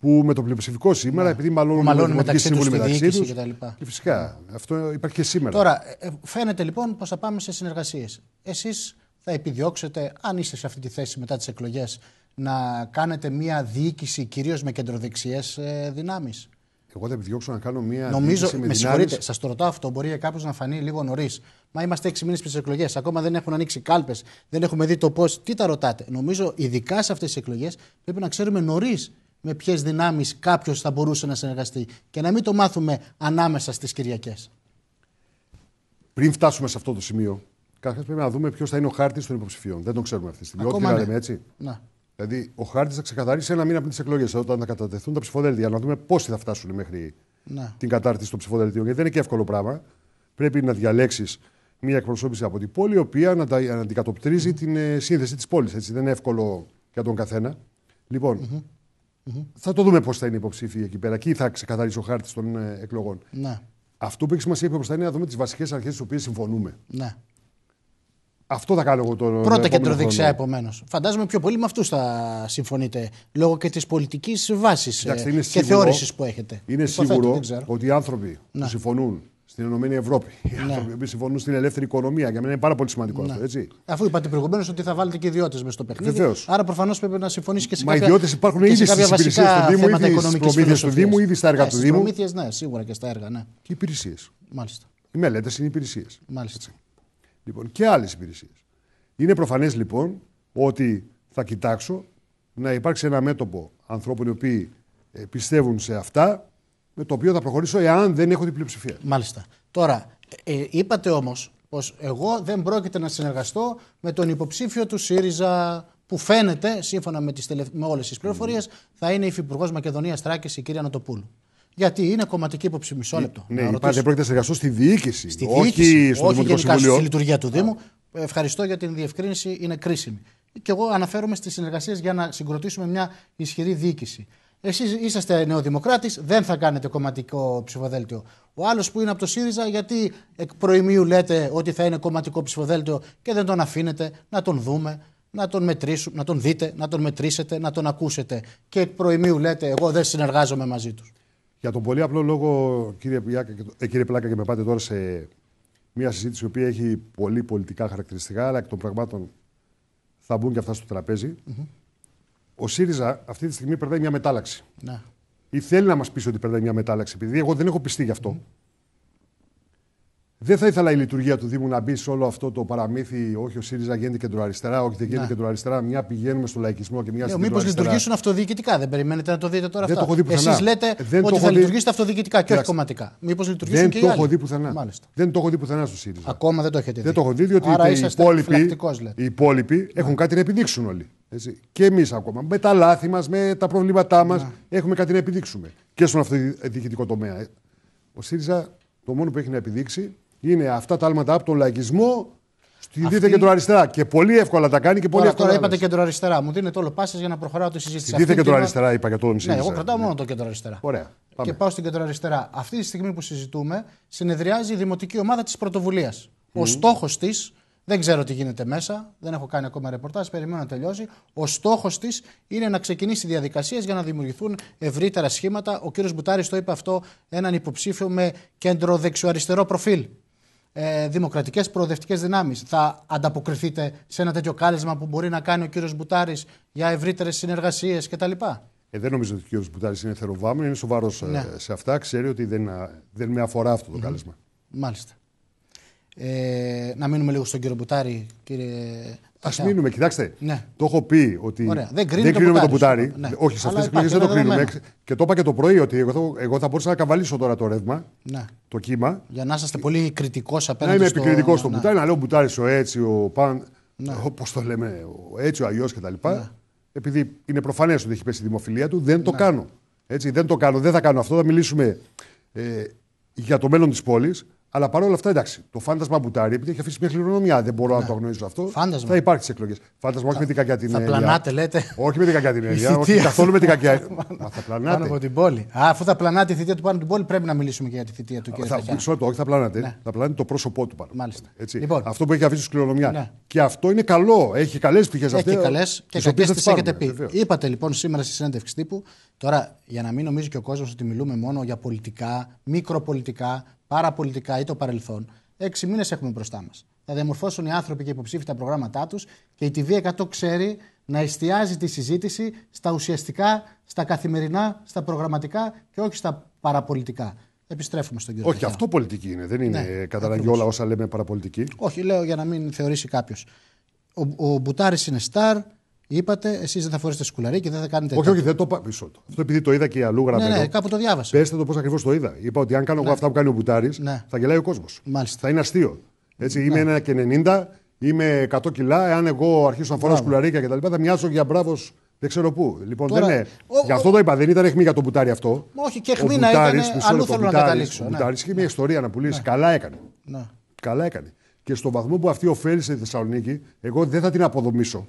που με το πλειοψηφικό σήμερα, ναι. επειδή μάλλον μαλώνουν μεταξύ τους μεταξύ τους. Και φυσικά αυτό υπάρχει και σήμερα. Τώρα, ε, φαίνεται λοιπόν πως θα πάμε σε συνεργασίες. Εσείς θα επιδιώξετε, αν είστε σε αυτή τη θέση μετά τις εκλογές, να κάνετε μια διοίκηση κυρίως με κεντροδεξιές ε, δυνάμεις; Εγώ θα επιδιώξω να κάνω μια. Νομίζω, με, με συγχωρείτε, σας το ρωτάω αυτό. Μπορεί κάποιο να φανεί λίγο νωρίς. Μα είμαστε έξι μήνες πριν τις εκλογές. Ακόμα δεν έχουν ανοίξει κάλπες. Δεν έχουμε δει το πώς. Τι τα ρωτάτε; Νομίζω, ειδικά σε αυτές τις εκλογές, πρέπει να ξέρουμε νωρίς με ποιες δυνάμεις κάποιος θα μπορούσε να συνεργαστεί και να μην το μάθουμε ανάμεσα στις Κυριακές. Πριν φτάσουμε σε αυτό το σημείο, καταρχά πρέπει να δούμε ποιος θα είναι ο χάρτης των υποψηφίων. Δεν το ξέρουμε αυτή τη στιγμή. Ό,τι ναι. λέμε έτσι. Να. Δηλαδή, ο χάρτης θα ξεκαθαρίσει ένα μήνα πριν τις εκλογές, όταν θα κατατεθούν τα ψηφοδέλτια, να δούμε πόσοι θα φτάσουν μέχρι να. την κατάρτιση των ψηφοδελτίων. Γιατί δεν είναι και εύκολο πράγμα. Πρέπει να διαλέξεις μια εκπροσώπηση από την πόλη, η οποία να, τα, να αντικατοπτρίζει mm-hmm. την ε, σύνθεση της πόλης. Δεν είναι εύκολο για τον καθένα. Λοιπόν, mm-hmm. θα το δούμε πώς θα είναι οι υποψήφοι εκεί πέρα. Εκεί θα ξεκαθαρίσει ο χάρτης των ε, εκλογών. Να. Αυτό που έχει σημασία είναι να δούμε τις βασικές αρχές τι οποίες συμφωνούμε. Να. Αυτό θα κάνω εγώ τον Πρώτα κεντροδεξιά επομένως. Φαντάζομαι πιο πολύ με αυτούς θα συμφωνείτε λόγω και της πολιτικής βάσης ε, και θεώρησης που έχετε. Είναι σίγουρο ότι οι άνθρωποι που συμφωνούν στην Ενωμένη Ευρώπη, οι ναι. άνθρωποι που συμφωνούν στην ελεύθερη οικονομία, για μένα είναι πάρα πολύ σημαντικό ναι. αυτό. Έτσι. Αφού είπατε προηγουμένως ότι θα βάλετε και ιδιώτες μες στο παιχνίδι. Βεβαίως. Άρα προφανώς πρέπει να συμφωνήσεις και σε Μα ιδιώτες υπάρχουν ήδη στις υπηρεσίες του Δήμου, ήδη στις προμήθειε του Δήμου, ήδη στα έργα του Δήμου. Προμήθειες, ναι, σίγουρα και στα έργα. Ναι. Και υπηρεσίες. Μάλιστα. Οι μελέτες είναι υπηρεσίες. Μάλιστα. Λοιπόν, και άλλες υπηρεσίες. Είναι προφανές λοιπόν ότι θα κοιτάξω να υπάρξει ένα μέτωπο ανθρώπων οι οποίοι ε, πιστεύουν σε αυτά, με το οποίο θα προχωρήσω εάν δεν έχω την πλειοψηφία. Μάλιστα. Τώρα, ε, είπατε όμως πως εγώ δεν πρόκειται να συνεργαστώ με τον υποψήφιο του ΣΥΡΙΖΑ που φαίνεται, σύμφωνα με, τις με όλες τις πληροφορίες, θα είναι η Υφυπουργός Μακεδονίας Τράκης, η κυρία Νοτοπούλου. Γιατί είναι κομματική υποψήφια. Μισό ε, λεπτό. Ναι, δεν πρόκειται να συνεργαστώ στη διοίκηση. Στη διοίκηση, όχι στο όχι γενικά στη λειτουργία του Δήμου. Ευχαριστώ για την διευκρίνηση, είναι κρίσιμη. Και εγώ αναφέρομαι στις συνεργασίες για να συγκροτήσουμε μια ισχυρή διοίκηση. Εσείς είσαστε νεοδημοκράτης, δεν θα κάνετε κομματικό ψηφοδέλτιο. Ο άλλος που είναι από το ΣΥΡΙΖΑ, γιατί εκ προημίου λέτε ότι θα είναι κομματικό ψηφοδέλτιο και δεν τον αφήνετε να τον δούμε, να τον μετρήσουμε, να τον δείτε, να τον μετρήσετε, να τον ακούσετε. Και εκ προημίου λέτε, εγώ δεν συνεργάζομαι μαζί τους. Για τον πολύ απλό λόγο, κύριε, Πιάκα, ε, κύριε Πλάκα, και με πάτε τώρα σε μια συζήτηση η οποία έχει πολύ πολιτικά χαρακτηριστικά, αλλά εκ των πραγμάτων θα μπουν και αυτά στο τραπεζι Ο ΣΥΡΙΖΑ αυτή τη στιγμή περνάει μια μετάλλαξη. Να. Ή θέλει να μας πει ότι περνάει μια μετάλλαξη, επειδή εγώ δεν έχω πιστεί γι' αυτό. Δεν θα ήθελα η λειτουργία του Δήμου να μπει σε όλο αυτό το παραμύθι. Όχι, ο ΣΥΡΙΖΑ γίνεται κεντροαριστερά, όχι, δεν γίνεται ναι. κεντροαριστερά. Μια πηγαίνουμε στο λαϊκισμό και μια ναι, Μήπως λειτουργήσουν αυτοδιοικητικά, δεν περιμένετε να το δείτε τώρα δεν αυτό. Εσείς λέτε δεν ότι θα λειτουργήσετε αυτοδιοικητικά και όχι κομματικά. Μήπως λειτουργήσουν δεν και το έχω δει πουθενά. Δεν το έχω δει πουθενά στο ΣΥΡΙΖΑ. Ακόμα δεν το έχετε δει. Δεν το έχω δει, διότι οι υπόλοιποι έχουν κάτι να επιδείξουν όλοι. Έτσι. Και εμείς ακόμα. Με τα λάθη μας, με τα προβλήματά μας, έχουμε κάτι να επιδείξουμε. Και στον αυτοδιοικητικό τομέα. Ο ΣΥΡΙΖΑ το μόνο που έχει να επιδείξει είναι αυτά τα άλματα από τον λαϊκισμό στη Αυτή... δίθεν κεντροαριστερά. Και πολύ εύκολα τα κάνει και πολύ τώρα, εύκολα. Τώρα είπατε κεντροαριστερά. Μου δίνετε όλο πάσες για να προχωράω τη συζήτηση. Στη δίθεν κεντροαριστερά είπα για τον ΣΥΡΙΖΑ. Ναι, εγώ κρατάω μόνο το κεντροαριστερά. Ωραία. Πάμε. Και πάω στην κεντροαριστερά. Αυτή τη στιγμή που συζητούμε, συνεδριάζει η Δημοτική Ομάδα της Πρωτοβουλίας. Mm. Ο στόχος της δεν ξέρω τι γίνεται μέσα, δεν έχω κάνει ακόμα ρεπορτάζ, περιμένω να τελειώσει. Ο στόχος της είναι να ξεκινήσει διαδικασίες για να δημιουργηθούν ευρύτερα σχήματα. Ο κύριος Μπουτάρης το είπε αυτό, έναν υποψήφιο με κέντρο δεξιοαριστερό προφίλ. Ε, δημοκρατικές προοδευτικές δυνάμεις. Θα ανταποκριθείτε σε ένα τέτοιο κάλεσμα που μπορεί να κάνει ο κύριος Μπουτάρης για ευρύτερες συνεργασίες κτλ. Ε, δεν νομίζω ότι ο κ. Μπουτάρης είναι θεροβάμενο, είναι σοβαρός Ναι. ε, σε αυτά. Ξέρει ότι δεν, δεν με αφορά αυτό το κάλεσμα. Μάλιστα. Ε, να μείνουμε λίγο στον κύριο Μπουτάρη, κύριε. Α Ταχιά. μείνουμε, κοιτάξτε. Ναι. Το έχω πει ότι Ωραία. Δεν κρίνει το κρίνουμε τον Μπουτάρη, Μπουτάρη. ναι. Όχι, σε Αλλά αυτέ τις εκλογέ υπάρχει δεν το ένα κρίνουμε. δεδομένο. Και το είπα και το πρωί ότι εγώ θα, εγώ θα μπορούσα να καβαλήσω τώρα το ρεύμα, Ναι. το κύμα. Για να είσαστε πολύ κριτικός Να απέναντι είμαι στο... επικριτικός στον ναι. Μπουτάρη, να λέω Μπουτάρη ο έτσι, ο παν. Ναι. Όπω το λέμε, ο έτσι, ο αλλιώ κτλ. Επειδή είναι προφανές ότι έχει πέσει η δημοφιλία του, δεν Ναι. το κάνω. Έτσι, δεν το κάνω, δεν θα κάνω αυτό. Θα μιλήσουμε ε, για το μέλλον της πόλης. Αλλά παρόλα αυτά, εντάξει, το φάντασμα Μπουτάρη, επειδή έχει αφήσει μια κληρονομιά, δεν μπορώ να το αγνοήσω αυτό. Ναι. Φάντασμα. Θα υπάρχει στι εκλογές. Φάντασμα, όχι με την κακιά την Θα έννοια. πλανάτε, λέτε. Όχι με την κακιά την έννοια. όχι θητεία. καθόλου με την κακιά. (laughs) Μα θα Πάνω πλανάτε. από την πόλη. Α, αφού θα πλανάτε η θητεία του πάνω από την πόλη, πρέπει να μιλήσουμε και για τη θητεία του κύριε Θα, Ταχιά. μισό λεπτό, όχι θα πλανάτε. Θα πλανάτε το πρόσωπό του πάνω. Μάλιστα. Έτσι. Λοιπόν. αυτό που έχει αφήσει στην κληρονομιά. Ναι. Και αυτό είναι καλό. Έχει καλές πτυχές αυτές. Έχει καλές και κακές τις έχετε πει. Βεβαίως. Είπατε λοιπόν σήμερα στη συνέντευξη τύπου, τώρα για να μην νομίζει και ο κόσμος ότι μιλούμε μόνο για πολιτικά, μικροπολιτικά, παραπολιτικά ή το παρελθόν, έξι μήνες έχουμε μπροστά μας. Θα διαμορφώσουν οι άνθρωποι και οι υποψήφοι τα προγράμματά τους και η TV100 ξέρει να εστιάζει τη συζήτηση στα ουσιαστικά, στα καθημερινά, στα προγραμματικά και όχι στα παραπολιτικά. Επιστρέφουμε στον κύριο Όχι, Ταχιά. αυτό πολιτική είναι. Δεν είναι Ναι, κατά αναγκή όλα όσα λέμε παραπολιτική. Όχι, λέω για να μην θεωρήσει κάποιος. Ο, ο Μπουτάρης είναι στάρ, είπατε, εσείς δεν θα φορέσετε σκουλαρί και δεν θα κάνετε. Όχι, τέτοιο. όχι, δεν το είπα. Μισό λεπτό. Αυτό επειδή το είδα και αλλού Ναι, γραμμένο. ναι, κάπου το διάβασα. Πέστε το πώς ακριβώς το είδα. Είπα ότι αν κάνω εγώ αυτά που κάνει ο Μπουτάρης, Ναι. θα γελάει ο κόσμος. Μάλιστα. Θα είναι αστείο. Έτσι, είμαι ένα και 90, είμαι 100 κιλά. Εάν εγώ αρχίσω να φοράω σκουλαρίκια κτλ., θα μοιάζω για μπράβος δεν ξέρω πού. Λοιπόν, Τώρα, δεν είναι. ο- Γι' αυτό το είπα. Δεν ήταν αιχμή για τον Μπουτάρη αυτό. Όχι, και Ο αιχμή να Μπουτάρης, ήταν, μισό αλλού λεπτό, θέλω να Μπουτάρης, καταλήξω, Ο ναι. Μπουτάρης είχε μια ιστορία να πουλήσεις. Καλά έκανε. Ναι. Καλά έκανε. Και στον βαθμό που αυτή ωφέλησε τη Θεσσαλονίκη, εγώ δεν θα την αποδομήσω.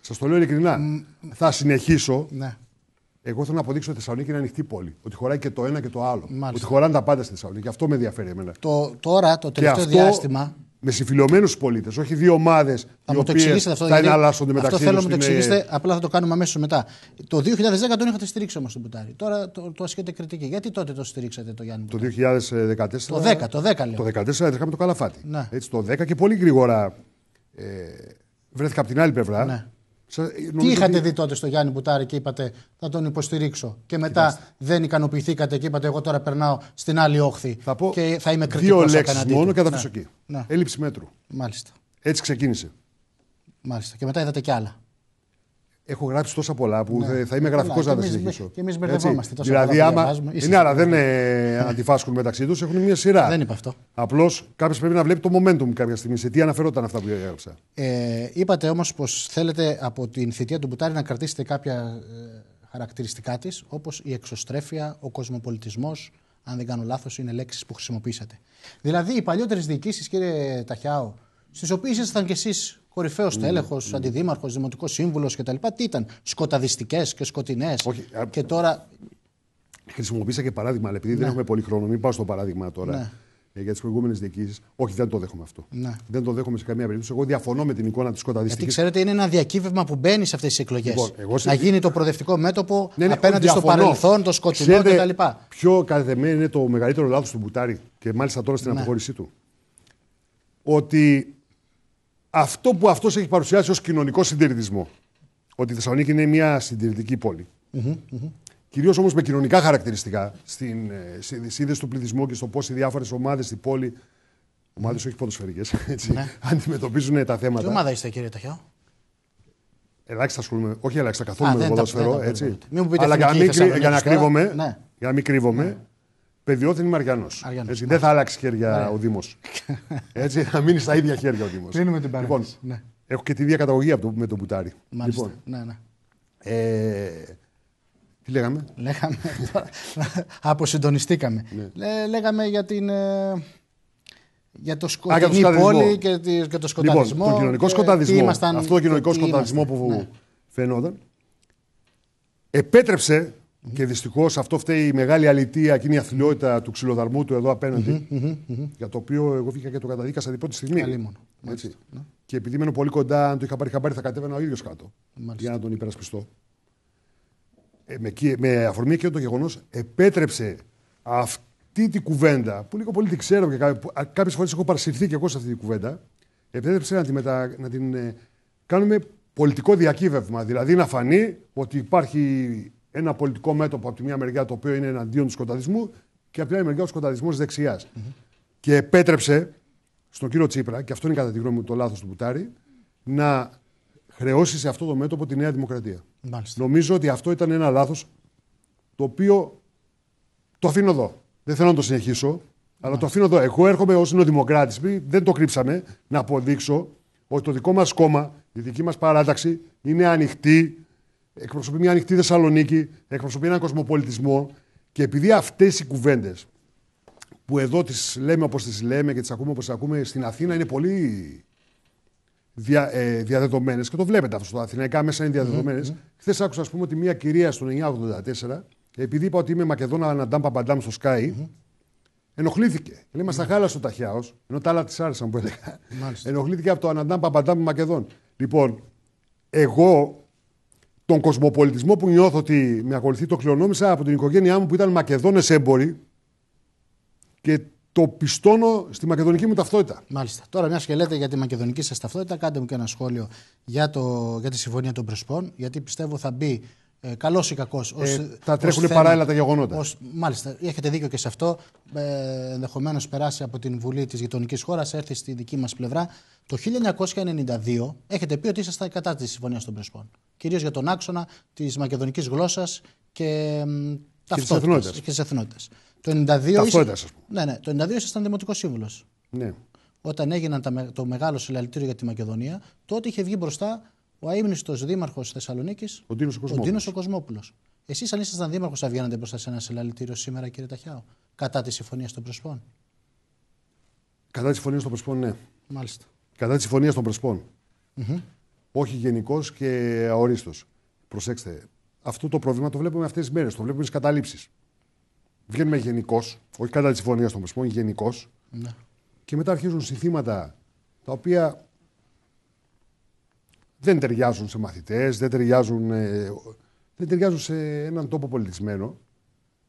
Σας το λέω ειλικρινά. Θα συνεχίσω. Ναι. Εγώ θέλω να αποδείξω ότι η Θεσσαλονίκη είναι ανοιχτή πόλη. Ότι χωράει και το ένα και το άλλο. Μάλιστα. Ότι χωράνε τα πάντα στη Θεσσαλονίκη. Αυτό με ενδιαφέρει εμένα. Το, τώρα, το Και τελευταίο αυτό διάστημα. με συμφιλειωμένου πολίτες. Όχι δύο ομάδες Θα οι μου το οποίες εξηγήσετε αυτό. θα γιατί εναλλάσσονται μεταξύ αυτό θέλω να τους. μου το Είναι- εξηγήσετε. Απλά θα το κάνουμε αμέσως μετά. Το 2010 τον είχατε στηρίξει όμως τον Μπουτάρη. Τώρα το, το ασκείτε κριτική. Γιατί τότε το στηρίξατε το Γιάννη Το Μπουτάρη. 2014. Το 10, το 10 λέω. Το 2014 τρέχαμε το καλαφάτι. Ναι. Έτσι, το 10 και πολύ γρήγορα ε, βρέθηκα από την άλλη πλευρά. Ναι. Σα- Τι νομίζω είχατε ότι- δει τότε στο Γιάννη Μπουτάρη και είπατε θα τον υποστηρίξω. Και μετά δεν ικανοποιηθήκατε και είπατε εγώ τώρα περνάω στην άλλη όχθη Θα πω και θα είμαι κριτικός δύο λέξεις απέναντί μόνο του. και θα Ναι. αφήσω εκεί. Ναι. Έλλειψη μέτρου. Μάλιστα. Έτσι ξεκίνησε. Μάλιστα. Και μετά είδατε κι άλλα. Έχω γράψει τόσα πολλά που θα- θα είμαι Πολλά. γραφικός Και να τα εμείς- συνεχίσω. και εμείς Έτσι. μπερδευόμαστε τόσα Δηλαδή, πολλά που άμα. διαβάζουμε. Είστε Είναι άρα, δεν ε, αντιφάσκουν μεταξύ τους, έχουν μια σειρά. Δεν είπα αυτό. Απλώς κάποιος πρέπει να βλέπει το momentum κάποια στιγμή. Σε τι αναφερόταν αυτά που έγραψα. Ε, είπατε όμως πως θέλετε από την θητεία του Μπουτάρη να κρατήσετε κάποια ε, χαρακτηριστικά της, όπως η εξωστρέφεια, ο κοσμοπολιτισμός, αν δεν κάνω λάθος, είναι λέξεις που χρησιμοποίησατε. Δηλαδή, οι παλιότερες διοικήσεις, κύριε Ταχιάο, στις οποίες ήσασταν κι εσείς κορυφαίος τέλεχος, αντιδήμαρχος, δημοτικός σύμβουλος κτλ., τι ήταν, σκοταδιστικές και σκοτεινές. Όχι, α- Και τώρα. Χρησιμοποίησα και παράδειγμα, αλλά επειδή δεν έχουμε πολύ χρόνο, μην πάω στο παράδειγμα τώρα. Ναι. ε, Για τις προηγούμενες διοικήσεις. Όχι, δεν το δέχομαι αυτό. Ναι. Δεν το δέχομαι σε καμία περίπτωση. Εγώ διαφωνώ με την εικόνα της Γιατί σκοταδιστικής. ξέρετε, είναι ένα διακύβευμα που μπαίνει σε αυτές τις εκλογές. Λοιπόν, εγώ σε- Να γίνει το προοδευτικό μέτωπο Ναι, ναι, απέναντι στο διαφωνώ. παρελθόν, το σκοτεινό Ξέρετε κτλ. Ποιο κατά μένα είναι το μεγαλύτερο λάθος του Μπουτάρη και μάλιστα τώρα στην Ναι. αποχώρησή του. Ότι αυτό που αυτός έχει παρουσιάσει ως κοινωνικό συντηρητισμό. Ότι η Θεσσαλονίκη είναι μια συντηρητική πόλη. Κυρίως όμως με κοινωνικά χαρακτηριστικά στην ε, σύνδε- σύνδεση του πληθυσμού και στο πώς οι διάφορες ομάδες στην πόλη. Ομάδε όχι ποδοσφαιρικές, (laughs) έτσι. Αντιμετωπίζουν τα Τι θέματα. ομάδα είστε, κύριε Ταχιάο. Ελάχιστα ασχολούμαι, όχι ελάχιστα καθόλου Α, με το δεν τα- ποδόσφαιρο. δεν τα έτσι. βλέπετε. Μην μου πείτε Αλλά για να, εθνική μην, κρύ- Θεσσαλονίκης για να τώρα. κρύβομαι, Ναι. για να μην κρύβομαι, παιδιόθεν είμαι Αριανός. Αριανός, Έτσι, δεν θα αλλάξει χέρια ο Δήμος. (laughs) Έτσι, θα μείνει στα ίδια χέρια ο Δήμος. Κλείνουμε την Λοιπόν, παρένθεση. Ναι. έχω και τη ίδια καταγωγή από το, με τον Μπουτάρη. Μάλιστα. Λοιπόν, Ναι, ναι. ε, τι λέγαμε; Λέγαμε. τώρα, (laughs) Αποσυντονιστήκαμε. Λέ- λέγαμε για την. ε, για το Ναι. Α, για το σκοτεινή σκοταδισμό. πόλη και, τη- και το σκοταδισμό. Λοιπόν, το κοινωνικό και τι σκοταδισμό, ήμασταν- αυτό το κοινωνικό τι σκοταδισμό ήμασταν. που Ναι. φαινόταν, επέτρεψε και δυστυχώς αυτό φταίει η μεγάλη αλητία, εκείνη η αθλειότητα του ξυλοδαρμού του εδώ απέναντι, για το οποίο εγώ βγήκα και το καταδίκασα την πρώτη στιγμή. Αλίμονο. Έτσι. Και επειδή μένω πολύ κοντά, αν το είχα πάρει χαμπάρι, θα κατέβαινα ο ίδιος κάτω. Μάλιστα. Για να τον υπερασπιστώ. Ε, με, εκεί- με αφορμή και το γεγονός επέτρεψε αυ- αυτή τη κουβέντα, που λίγο πολύ την ξέρω και κάποιες φορές έχω παρασυρθεί και εγώ σε αυτή τη κουβέντα, επέτρεψε να την, μετα... να την ε, κάνουμε πολιτικό διακύβευμα. Δηλαδή να φανεί ότι υπάρχει ένα πολιτικό μέτωπο από τη μία μεριά το οποίο είναι εναντίον του σκοταδισμού και από την άλλη μεριά ο σκοταδισμός δεξιάς. Mm-hmm. Και επέτρεψε στον κύριο Τσίπρα, και αυτό είναι κατά τη γνώμη μου το λάθος του Μπουτάρη, να χρεώσει σε αυτό το μέτωπο τη Νέα Δημοκρατία. Μάλιστα. Νομίζω ότι αυτό ήταν ένα λάθος το οποίο το αφήνω εδώ. Δεν θέλω να το συνεχίσω, αλλά το αφήνω εδώ. Εγώ έρχομαι ως νεοδημοκράτης, δεν το κρύψαμε, να αποδείξω ότι το δικό μας κόμμα, η δική μας παράταξη είναι ανοιχτή, εκπροσωπεί μια ανοιχτή Θεσσαλονίκη, εκπροσωπεί έναν κοσμοπολιτισμό και επειδή αυτές οι κουβέντες που εδώ τις λέμε όπως τις λέμε και τις ακούμε όπως τις ακούμε στην Αθήνα είναι πολύ δια, ε, διαδεδομένες και το βλέπετε αυτό. Τα αθηναϊκά μέσα είναι διαδεδομένες. Mm-hmm. Χθες άκουσα, ας πούμε, ότι μια κυρία στο 1984, επειδή είπα ότι είμαι Μακεδόνα Αναντάμ Παπαντάμ στο Sky, mm-hmm. ενοχλήθηκε. Λέει, μα τα χάλασε ο Ταχιάο, ενώ τα άλλα της άρεσαν που έλεγα. ενοχλήθηκε από το Αναντάμ Παπαντάμ Μακεδόν. Λοιπόν, εγώ τον κοσμοπολιτισμό που νιώθω ότι με ακολουθεί το κληρονόμησα από την οικογένειά μου που ήταν Μακεδόνες έμποροι και το πιστώνω στη μακεδονική μου ταυτότητα. Μάλιστα. Τώρα, μια και λέτε για τη μακεδονική σας ταυτότητα, κάντε μου και ένα σχόλιο για, το, για τη συμφωνία των Πρεσπών, γιατί πιστεύω θα μπει ε, καλός ή κακός. Ε, θα τρέχουν παράλληλα τα γεγονότα. Ως, μάλιστα, έχετε δίκιο και σε αυτό. Ε, Ενδεχομένως περάσει από την Βουλή της γειτονικής χώρας, έρθει στη δική μας πλευρά. Το 1992 έχετε πει ότι ήσασταν κατά της συμφωνίας των Πρεσπών. Κυρίως για τον άξονα της μακεδονικής γλώσσας και, και της εθνότητας. Το 92 ήσασταν, ναι, ναι, το 92 ήσασταν δημοτικός σύμβουλος. Ναι. Όταν έγιναν τα, το μεγάλο συλλαλητήριο για τη Μακεδονία, τότε είχε βγει μπροστά ο αείμνηστος δήμαρχος Θεσσαλονίκης, ο Ντίνος ο Κοσμόπουλος. Εσείς, αν ήσασταν δήμαρχος, θα βγαίνατε μπροστά σε ένα συλλαλητήριο σήμερα, κύριε Ταχιάου, κατά της συμφωνίας των Πρεσπών. Κατά της συμφωνίας των Πρεσπών, ναι. Μάλιστα. Κατά της συμφωνίας των Πρεσπών. Mm-hmm. Όχι γενικώ και αορίστος. Προσέξτε, αυτό το πρόβλημα το βλέπουμε αυτές τις μέρες. Το βλέπουμε στις καταλήψεις. Βγαίνουμε γενικώ, όχι κατά της συμφωνίας των Πρεσπών, γενικώ. Ναι. Και μετά αρχίζουν συνθήματα τα οποία δεν ταιριάζουν σε μαθητές, δεν, ταιριάζουν, ε, δεν ταιριάζουν σε έναν τόπο πολιτισμένο.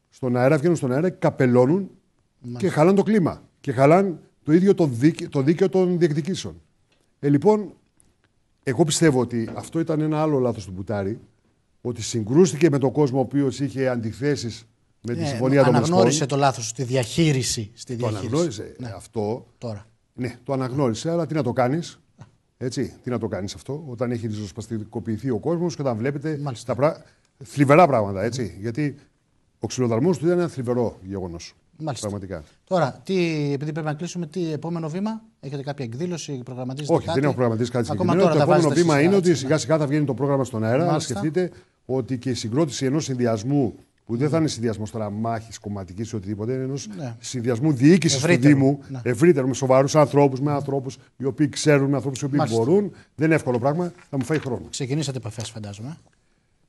Στον αέρα βγαίνουν στον αέρα και καπελώνουν και χαλάνε το κλίμα. Και χαλάνε το ίδιο το, δίκαιο, το δίκαιο των διεκδικήσεων. Ε, λοιπόν, εγώ πιστεύω ότι αυτό ήταν ένα άλλο λάθος του Μπουτάρη. Ότι συγκρούστηκε με τον κόσμο ο οποίος είχε αντιθέσεις με τη ε, συμφωνία των Αναγνώρισε το λάθος στη διαχείριση. Στη διαχείριση. Το αναγνώρισε ναι. αυτό. Τώρα. Ναι, το αναγνώρισε, αλλά τι να το κάνεις. Έτσι, τι να το κάνεις αυτό, όταν έχει ριζοσπαστικοποιηθεί ο κόσμος και όταν βλέπετε τα πρα... θλιβερά πράγματα. Έτσι, Γιατί ο ξυλοδαρμός του ήταν ένα θλιβερό γεγονός. Πραγματικά. Τώρα, τι, επειδή πρέπει να κλείσουμε, τι επόμενο βήμα, έχετε κάποια εκδήλωση, προγραμματίζετε Όχι, κάτι; δεν έχω προγραμματίσει κάτι συγκεκριμένο. Το επόμενο βήμα είναι ότι σιγά σιγά θα βγαίνει το πρόγραμμα στον αέρα. Να σκεφτείτε ότι και η συγκρότηση ενός συνδυασμού που δεν θα είναι συνδυασμός τώρα μάχης κομματικής ή οτιδήποτε, είναι ενός ναι. συνδυασμού διοίκησης του Δήμου, ναι. ευρύτερο, με σοβαρούς ανθρώπους, με ανθρώπους οι οποίοι ξέρουν, με ανθρώπους οι οποίοι Μάλιστα. μπορούν. Δεν είναι εύκολο πράγμα, θα μου φάει χρόνο. Ξεκινήσατε επαφές, φαντάζομαι.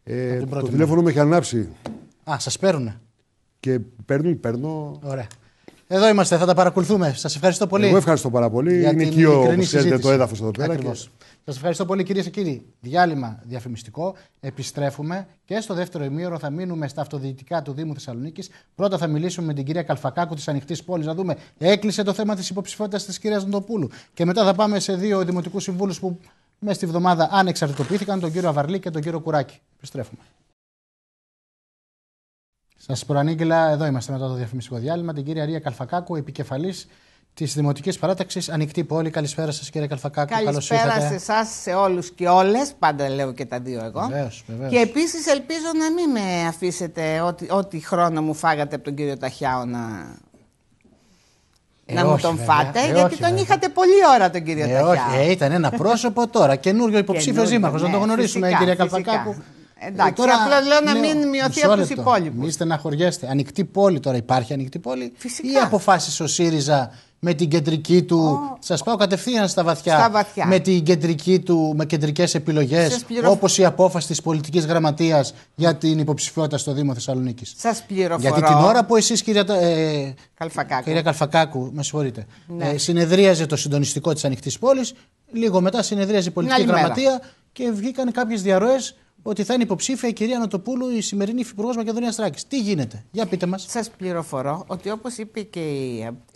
Ε, το τηλέφωνο με έχει ανάψει. Α, σας παίρνουν. Και παίρνουν, παίρνω. Ωραία. Εδώ είμαστε, θα τα παρακολουθούμε. Σας ευχαριστώ πολύ. Εγώ ευχαριστώ πάρα πολύ. Είναι οικείο, όπως ξέρετε, το έδαφος εδώ πέρα. Και... Σας ευχαριστώ πολύ, κυρίε και κύριοι. Διάλειμμα διαφημιστικό. Επιστρέφουμε και στο δεύτερο ημίωρο θα μείνουμε στα αυτοδιοικητικά του Δήμου Θεσσαλονίκης. Πρώτα θα μιλήσουμε με την κυρία Καλφακάκου της Ανοιχτής Πόλης να δούμε. Έκλεισε το θέμα της υποψηφιότητας της κυρίας Νοτοπούλου. Και μετά θα πάμε σε δύο δημοτικούς συμβούλους που μέσα στη βδομάδα ανεξαρτητοποιήθηκαν, τον κύριο Αβαρλή και τον κύριο Κουράκη. Επιστρέφουμε. Σας προανήγγειλα, εδώ είμαστε μετά το διαφημιστικό διάλειμμα, την κυρία Ρία Καλφακάκου, επικεφαλής της Δημοτικής Παράταξης Ανοιχτή Πόλη. Καλησπέρα σας, κύριε Καλφακάκου. Καλησπέρα σε εσάς, σε όλους και όλες. Πάντα λέω και τα δύο εγώ. Βεβαίως, βεβαίως. Και επίσης ελπίζω να μην με αφήσετε ό,τι, ό,τι χρόνο μου φάγατε από τον κύριο Ταχιάο να. Ε, να όχι, μου τον βέβαια. φάτε, ε, γιατί όχι, τον βέβαια. είχατε πολλή ώρα τον κύριο ε, Ταχιάο. Όχι, ε, ήταν ένα πρόσωπο τώρα, καινούριο υποψήφιο δήμαρχο. Ναι, να το γνωρίσουμε, φυσικά, κυρία Καλφακάκου. Εντάξει, τώρα, απλά λέω να ναι, μην μειωθεί από τους υπόλοιπους. Μην στεναχωριέστε. Ανοιχτή πόλη τώρα υπάρχει, ανοιχτή πόλη. Φυσικά. Ή αποφάσισε ο ΣΥΡΙΖΑ με την κεντρική του. Oh. Σας πάω κατευθείαν στα βαθιά. Στα βαθιά. Με την κεντρική του, με κεντρικές επιλογές, πληροφ... όπως η απόφαση της πολιτικής γραμματείας για την υποψηφιότητα στο Δήμο Θεσσαλονίκης. Σας πληροφορώ. Γιατί την ώρα που εσείς, κυρία, ε, Καλφακάκου. κυρία Καλφακάκου, με συγχωρείτε, ναι. ε, συνεδρίαζε το συντονιστικό της ανοιχτής πόλης, λίγο μετά συνεδρίαζε η πολιτική γραμματεία και βγήκαν κάποιες διαρροές ότι θα είναι υποψήφια η κυρία Νοτοπούλου, η σημερινή υφυπουργός Μακεδονίας Τράκης. Τι γίνεται, για πείτε μας. Σας πληροφορώ ότι όπως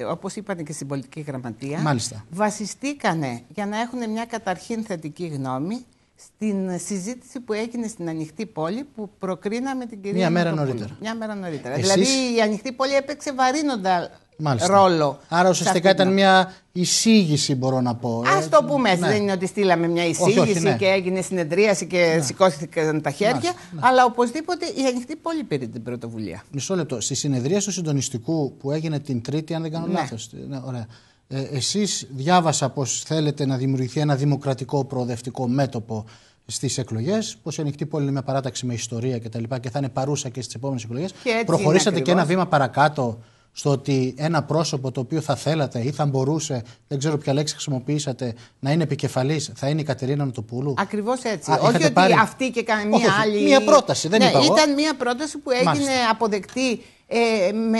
όπως είπαν και στην πολιτική γραμματεία, Μάλιστα. βασιστήκανε για να έχουν μια καταρχήν θετική γνώμη στην συζήτηση που έγινε στην ανοιχτή πόλη που προκρίναμε την κυρία Μια μέρα Νοτοπούλου. νωρίτερα. Μια μέρα νωρίτερα. Εσείς- Δηλαδή η ανοιχτή πόλη έπαιξε βαρύνοντα Μάλιστα. ρόλο. Άρα σε ουσιαστικά αυτή την ήταν μια εισήγηση, μπορώ να πω. Α το πούμε έτσι. Ναι. Δεν είναι ότι στείλαμε μια όχι, εισήγηση ναι. και έγινε συνεδρίαση και σηκώθηκαν τα χέρια. Μάλιστα, ναι. Αλλά οπωσδήποτε η ανοιχτή πόλη πήρε την πρωτοβουλία. Μισό λεπτό. Στη συνεδρία του συντονιστικού που έγινε την Τρίτη, αν δεν κάνω Ναι. λάθος. Ναι, ωραία. Ε, εσείς διάβασα πως θέλετε να δημιουργηθεί ένα δημοκρατικό προοδευτικό μέτωπο στις εκλογές, πως η ανοιχτή πόλη είναι μια παράταξη με ιστορία κτλ. Και, και θα είναι παρούσα και στις επόμενες εκλογές. Και έτσι Προχωρήσατε είναι και ένα ακριβώς. βήμα παρακάτω στο ότι ένα πρόσωπο το οποίο θα θέλατε ή θα μπορούσε, δεν ξέρω ποια λέξη χρησιμοποιήσατε, να είναι επικεφαλής, θα είναι η Κατερίνα Νοτοπούλου. Ακριβώς έτσι. Α, όχι είχατε ότι πάρει- αυτή και κανένα Όχι, μία όχι. άλλη. Μία πρόταση, δεν ναι, είπα εγώ. Ήταν μία πρόταση που έγινε Μάλιστα. αποδεκτή ε, με.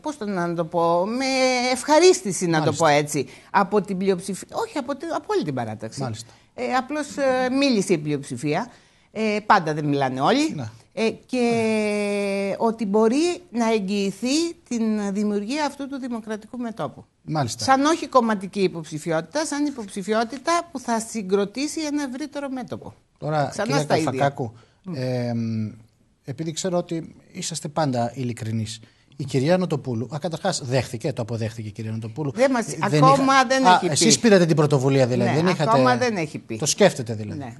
Πώς το να το πω. Με ευχαρίστηση, να Μάλιστα. το πω έτσι. Από την πλειοψηφία. Όχι, από, την- από όλη την παράταξη. Μάλιστα. Ε, Απλώς μίλησε η πλειοψηφία. Ε, πάντα δεν μιλάνε όλοι. Ναι. Ε, και ότι μπορεί να εγγυηθεί την δημιουργία αυτού του δημοκρατικού μετόπου. Μάλιστα. Σαν όχι κομματική υποψηφιότητα, σαν υποψηφιότητα που θα συγκροτήσει ένα ευρύτερο μέτωπο. Τώρα, Ξανά κύριε στα ίδια. Καλφακάκου, ε, μ, επειδή ξέρω ότι είσαστε πάντα ειλικρινείς, η κυρία Νοτοπούλου, α, καταρχάς δέχτηκε, το αποδέχτηκε η κυρία Νοτοπούλου. Δεν μας- ακόμα δεν α, έχει πει. Εσείς πήρατε την πρωτοβουλία δηλαδή, Ναι, δεν είχατε... ακόμα δεν έχει πει. Το σκέφτεται δηλαδή. Ναι.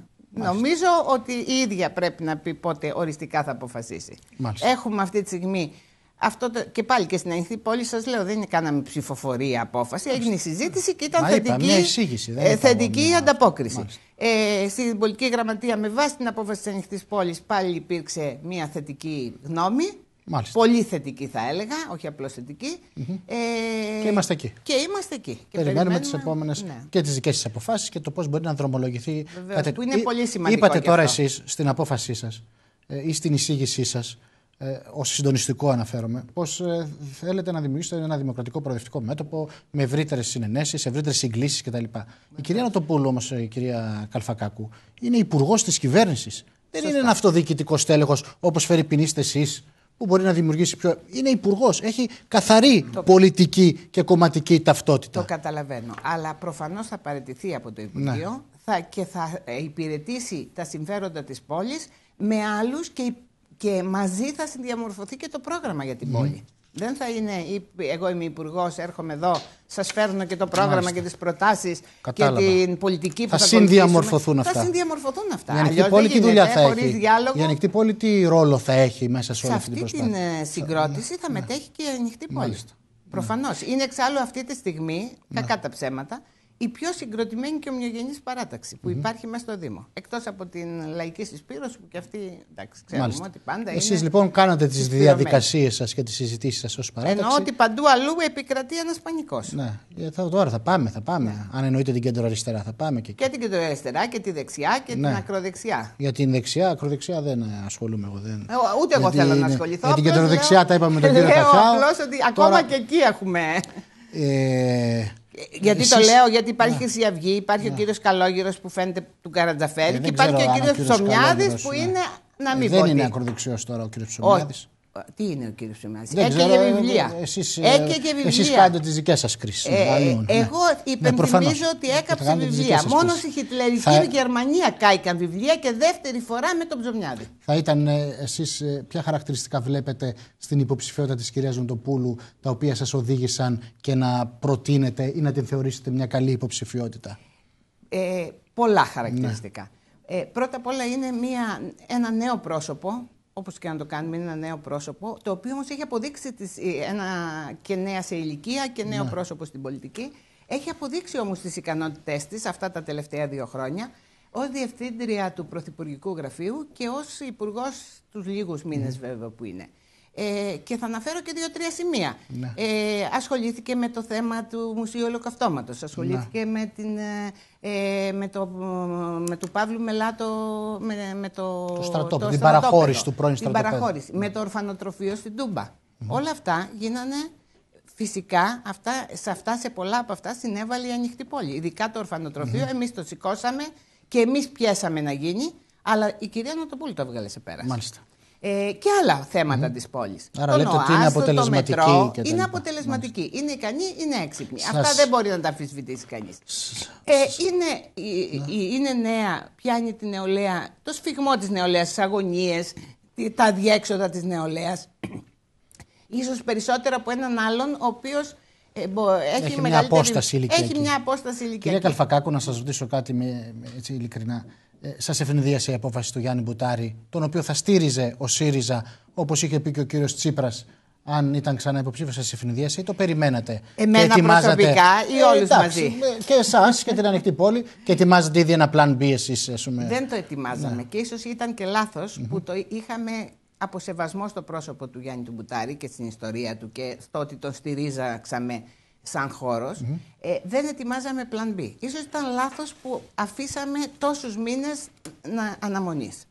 Νομίζω ότι η ίδια πρέπει να πει πότε οριστικά θα αποφασίσει. Μάλιστα. Έχουμε αυτή τη στιγμή. Αυτό το, και πάλι και στην ανοιχτή πόλη σας λέω, δεν είναι κάναμε ψηφοφορία απόφαση. Έγινε η συζήτηση και ήταν Μα είπα, θετική, μια εισήγηση, δεν ε, είπα εγώ θετική μια- ανταπόκριση. Μάλιστα. Ε, στην πολιτική γραμματεία, με βάση την απόφαση της ανοιχτής πόλης, πάλι υπήρξε μια θετική γνώμη. Μάλιστα. Πολύ θετική θα έλεγα, όχι απλώς θετική. Ε, Και είμαστε εκεί. Και είμαστε εκεί. Και Περιμένουμε τις επόμενε ναι. και τις δικές σας αποφάσεις και το πώς μπορεί να δρομολογηθεί. Βεβαίως, που είναι Εί- πολύ σημαντικό Είπατε και τώρα αυτό. εσείς στην απόφασή σας ή στην εισήγησή σας, ε, ως συντονιστικό αναφέρομαι, πως ε, θέλετε να δημιουργήσετε ένα δημοκρατικό προοδευτικό μέτωπο με ευρύτερες συνενέσεις, ευρύτερες συγκλήσεις κτλ. Η κυρία Νοτοπούλου, όμως, η κυρία Καλφακάκου, είναι υπουργός της κυβέρνησης. Δεν είναι ένα αυτοδιοικητικό στέλεχος όπως φέρει ποινίστε εσείς, που μπορεί να δημιουργήσει πιο. Είναι υπουργός. Έχει καθαρή πολιτική και κομματική ταυτότητα. Το καταλαβαίνω. Αλλά προφανώς θα παραιτηθεί από το Υπουργείο Ναι. θα, και θα ε, υπηρετήσει τα συμφέροντα της πόλης με άλλους και, και μαζί θα συνδιαμορφωθεί και το πρόγραμμα για την πόλη. Δεν θα είναι ή- εγώ είμαι υπουργός, έρχομαι εδώ, σας φέρνω και το πρόγραμμα Μάλιστα. και τις προτάσεις και Κατάλαβα. την πολιτική που Θα θα, συνδιαμορφωθούν ακολουθήσουμε. αυτά. Θα συνδιαμορφωθούν αυτά. Η ανοιχτή Αλλιώς πόλη δεν τι δουλειά γίνεται, θα χωρίς έχει; Διάλογο, Η ανοιχτή πόλη τι ρόλο θα έχει μέσα σε σε όλη αυτή αυτή την την προσπάθεια; ε, συγκρότηση θα μετέχει και η ανοιχτή πόλη. Μάλιστα. Προφανώς. Είναι εξάλλου αυτή τη στιγμή, κακά τα ψέματα, η πιο συγκροτημένη και ομοιογενής παράταξη που υπάρχει μέσα στο Δήμο. Εκτός από την λαϊκή συσπήρωση που και αυτή. Εντάξει, ξέρουμε Μάλιστα. ότι πάντα Εσείς είναι. λοιπόν κάνατε τις συσπηρωμένη. διαδικασίες σας και τις συζητήσεις σας ως παράταξη. Εννοώ ότι παντού αλλού επικρατεί ένας πανικός. Ναι, Ε, θα, τώρα θα πάμε, θα πάμε. Αν εννοείτε την κέντρο αριστερά, θα πάμε και εκεί. Και την κεντροαριστερά και τη δεξιά και Ναι. την ακροδεξιά. Για την δεξιά, ακροδεξιά δεν ε, ασχολούμαι εγώ. Δεν... Ε, Ούτε εγώ Γιατί θέλω να είναι- ασχοληθώ. Για την απλώς κεντροδεξιά λέω- τα είπαμε με τον κύριο (laughs) Λέω Ταφιάου. απλώς ότι Τώρα- ακόμα και εκεί έχουμε. Ε, Γιατί το εσείς- λέω, γιατί υπάρχει η Χρυσή Αυγή, υπάρχει ο κύριος Καλόγυρο που φαίνεται του Καρατζαφέρη Ε, και δεν υπάρχει ξέρω και ο αν ο κύριος κύριος Ψωμιάδης Καλόγερος που είναι. είναι. Να μην δεν πω είναι τι. ακροδεξιός τώρα ο κύριος Όχι. Ψωμιάδης. Τι είναι ο κύριος Ψωμιάδη. Δεν Έκαιγε ξέρω, ε, βιβλία. Εσείς, ε, Έκαιγε βιβλία. εσείς κάνετε τις δικές σας κρίσεις. Ε, αλλού, ναι. εγώ Ναι, υπενθυμίζω προφανώς. ότι Θα έκαψε κάνετε τις βιβλία. δικές σας Μόνος κρίσεις. στη Χιτλερική Θα- Γερμανία κάηκαν βιβλία και δεύτερη φορά με τον Ψωμιάδη. Θα ήταν ε, εσείς ε, ποια χαρακτηριστικά βλέπετε στην υποψηφιότητα της κυρίας Νοτοπούλου τα οποία σας οδήγησαν και να προτείνετε ή να την θεωρήσετε μια καλή υποψηφιότητα; Ε, πολλά χαρακτηριστικά. Ναι. Ε, πρώτα απ' όλα είναι μια, ένα νέο πρόσωπο, όπως και να το κάνουμε, είναι ένα νέο πρόσωπο, το οποίο όμως έχει αποδείξει τις, ε, ένα και νέα σε ηλικία και νέο Ναι. πρόσωπο στην πολιτική. Έχει αποδείξει όμως τις ικανότητές της αυτά τα τελευταία δύο χρόνια ως διευθύντρια του Πρωθυπουργικού Γραφείου και ως υπουργός τους λίγους μήνες βέβαια που είναι. Ε, και θα αναφέρω και δύο-τρία σημεία. Ναι. Ε, ασχολήθηκε με το θέμα του Μουσείου Ολοκαυτώματος, ασχολήθηκε με, την, ε, ε, με, το, με του Παύλου Μελάτο, με, με το, Το στρατόπεδο, το την στρατόπεδο, παραχώρηση του πρώην την στρατοπέδου. παραχώρηση, με το ορφανοτροφείο στην Τούμπα. Όλα αυτά γίνανε Φυσικά, αυτά, σε αυτά, σε πολλά από αυτά συνέβαλε η ανοιχτή πόλη. Ειδικά το ορφανοτροφείο, εμείς το σηκώσαμε και εμείς πιέσαμε να γίνει, Αλλά η κυρία Νοτοπούλου το έβγαλε σε πέρας. Μάλιστα. Ε, και άλλα θέματα mm. της πόλης. Άρα λέτε ότι είναι αποτελεσματική. Το μετρό, και είναι αποτελεσματική. Μάλιστα. Είναι ικανή, είναι έξυπνη. Σας... Αυτά δεν μπορεί να τα αμφισβητήσει κανείς. Ε, είναι, ναι. είναι νέα, πιάνει την νεολαία, το σφιγμό της νεολαίας, τις αγωνίες, τα αδιέξοδα της νεολαίας. (clears throat) Ίσως περισσότερο από έναν άλλον, ο οποίος ε, έχει, έχει μια απόσταση ηλικιακή. Έχει μια απόσταση ηλικιακή. Κυρία Καλφακάκου, να σας ρωτήσω κάτι με, με, έτσι, ειλικρινά. Ε, Σας ευνηδίασε η απόφαση του Γιάννη Μπουτάρη, τον οποίο θα στήριζε ο ΣΥΡΙΖΑ, όπως είχε πει και ο κύριος Τσίπρας, αν ήταν ξανά υποψήφιος, σας ευνηδίασε ή το περιμένατε; Εμένα και προσωπικά ή ε, όλους μαζί; Ε, και εσάς και την ανοιχτή πόλη και ετοιμάζετε ήδη ένα plan B εσείς. Δεν το ετοιμάζαμε ναι. και ίσως ήταν και λάθος mm-hmm. που το είχαμε από σεβασμό στο πρόσωπο του Γιάννη του Μπουτάρη και στην ιστορία του και στο ότι τον στηρίζαξαμε σαν χώρος, ε, δεν ετοιμάζαμε plan B. Ίσως ήταν λάθος που αφήσαμε τόσους μήνες να αναμονής.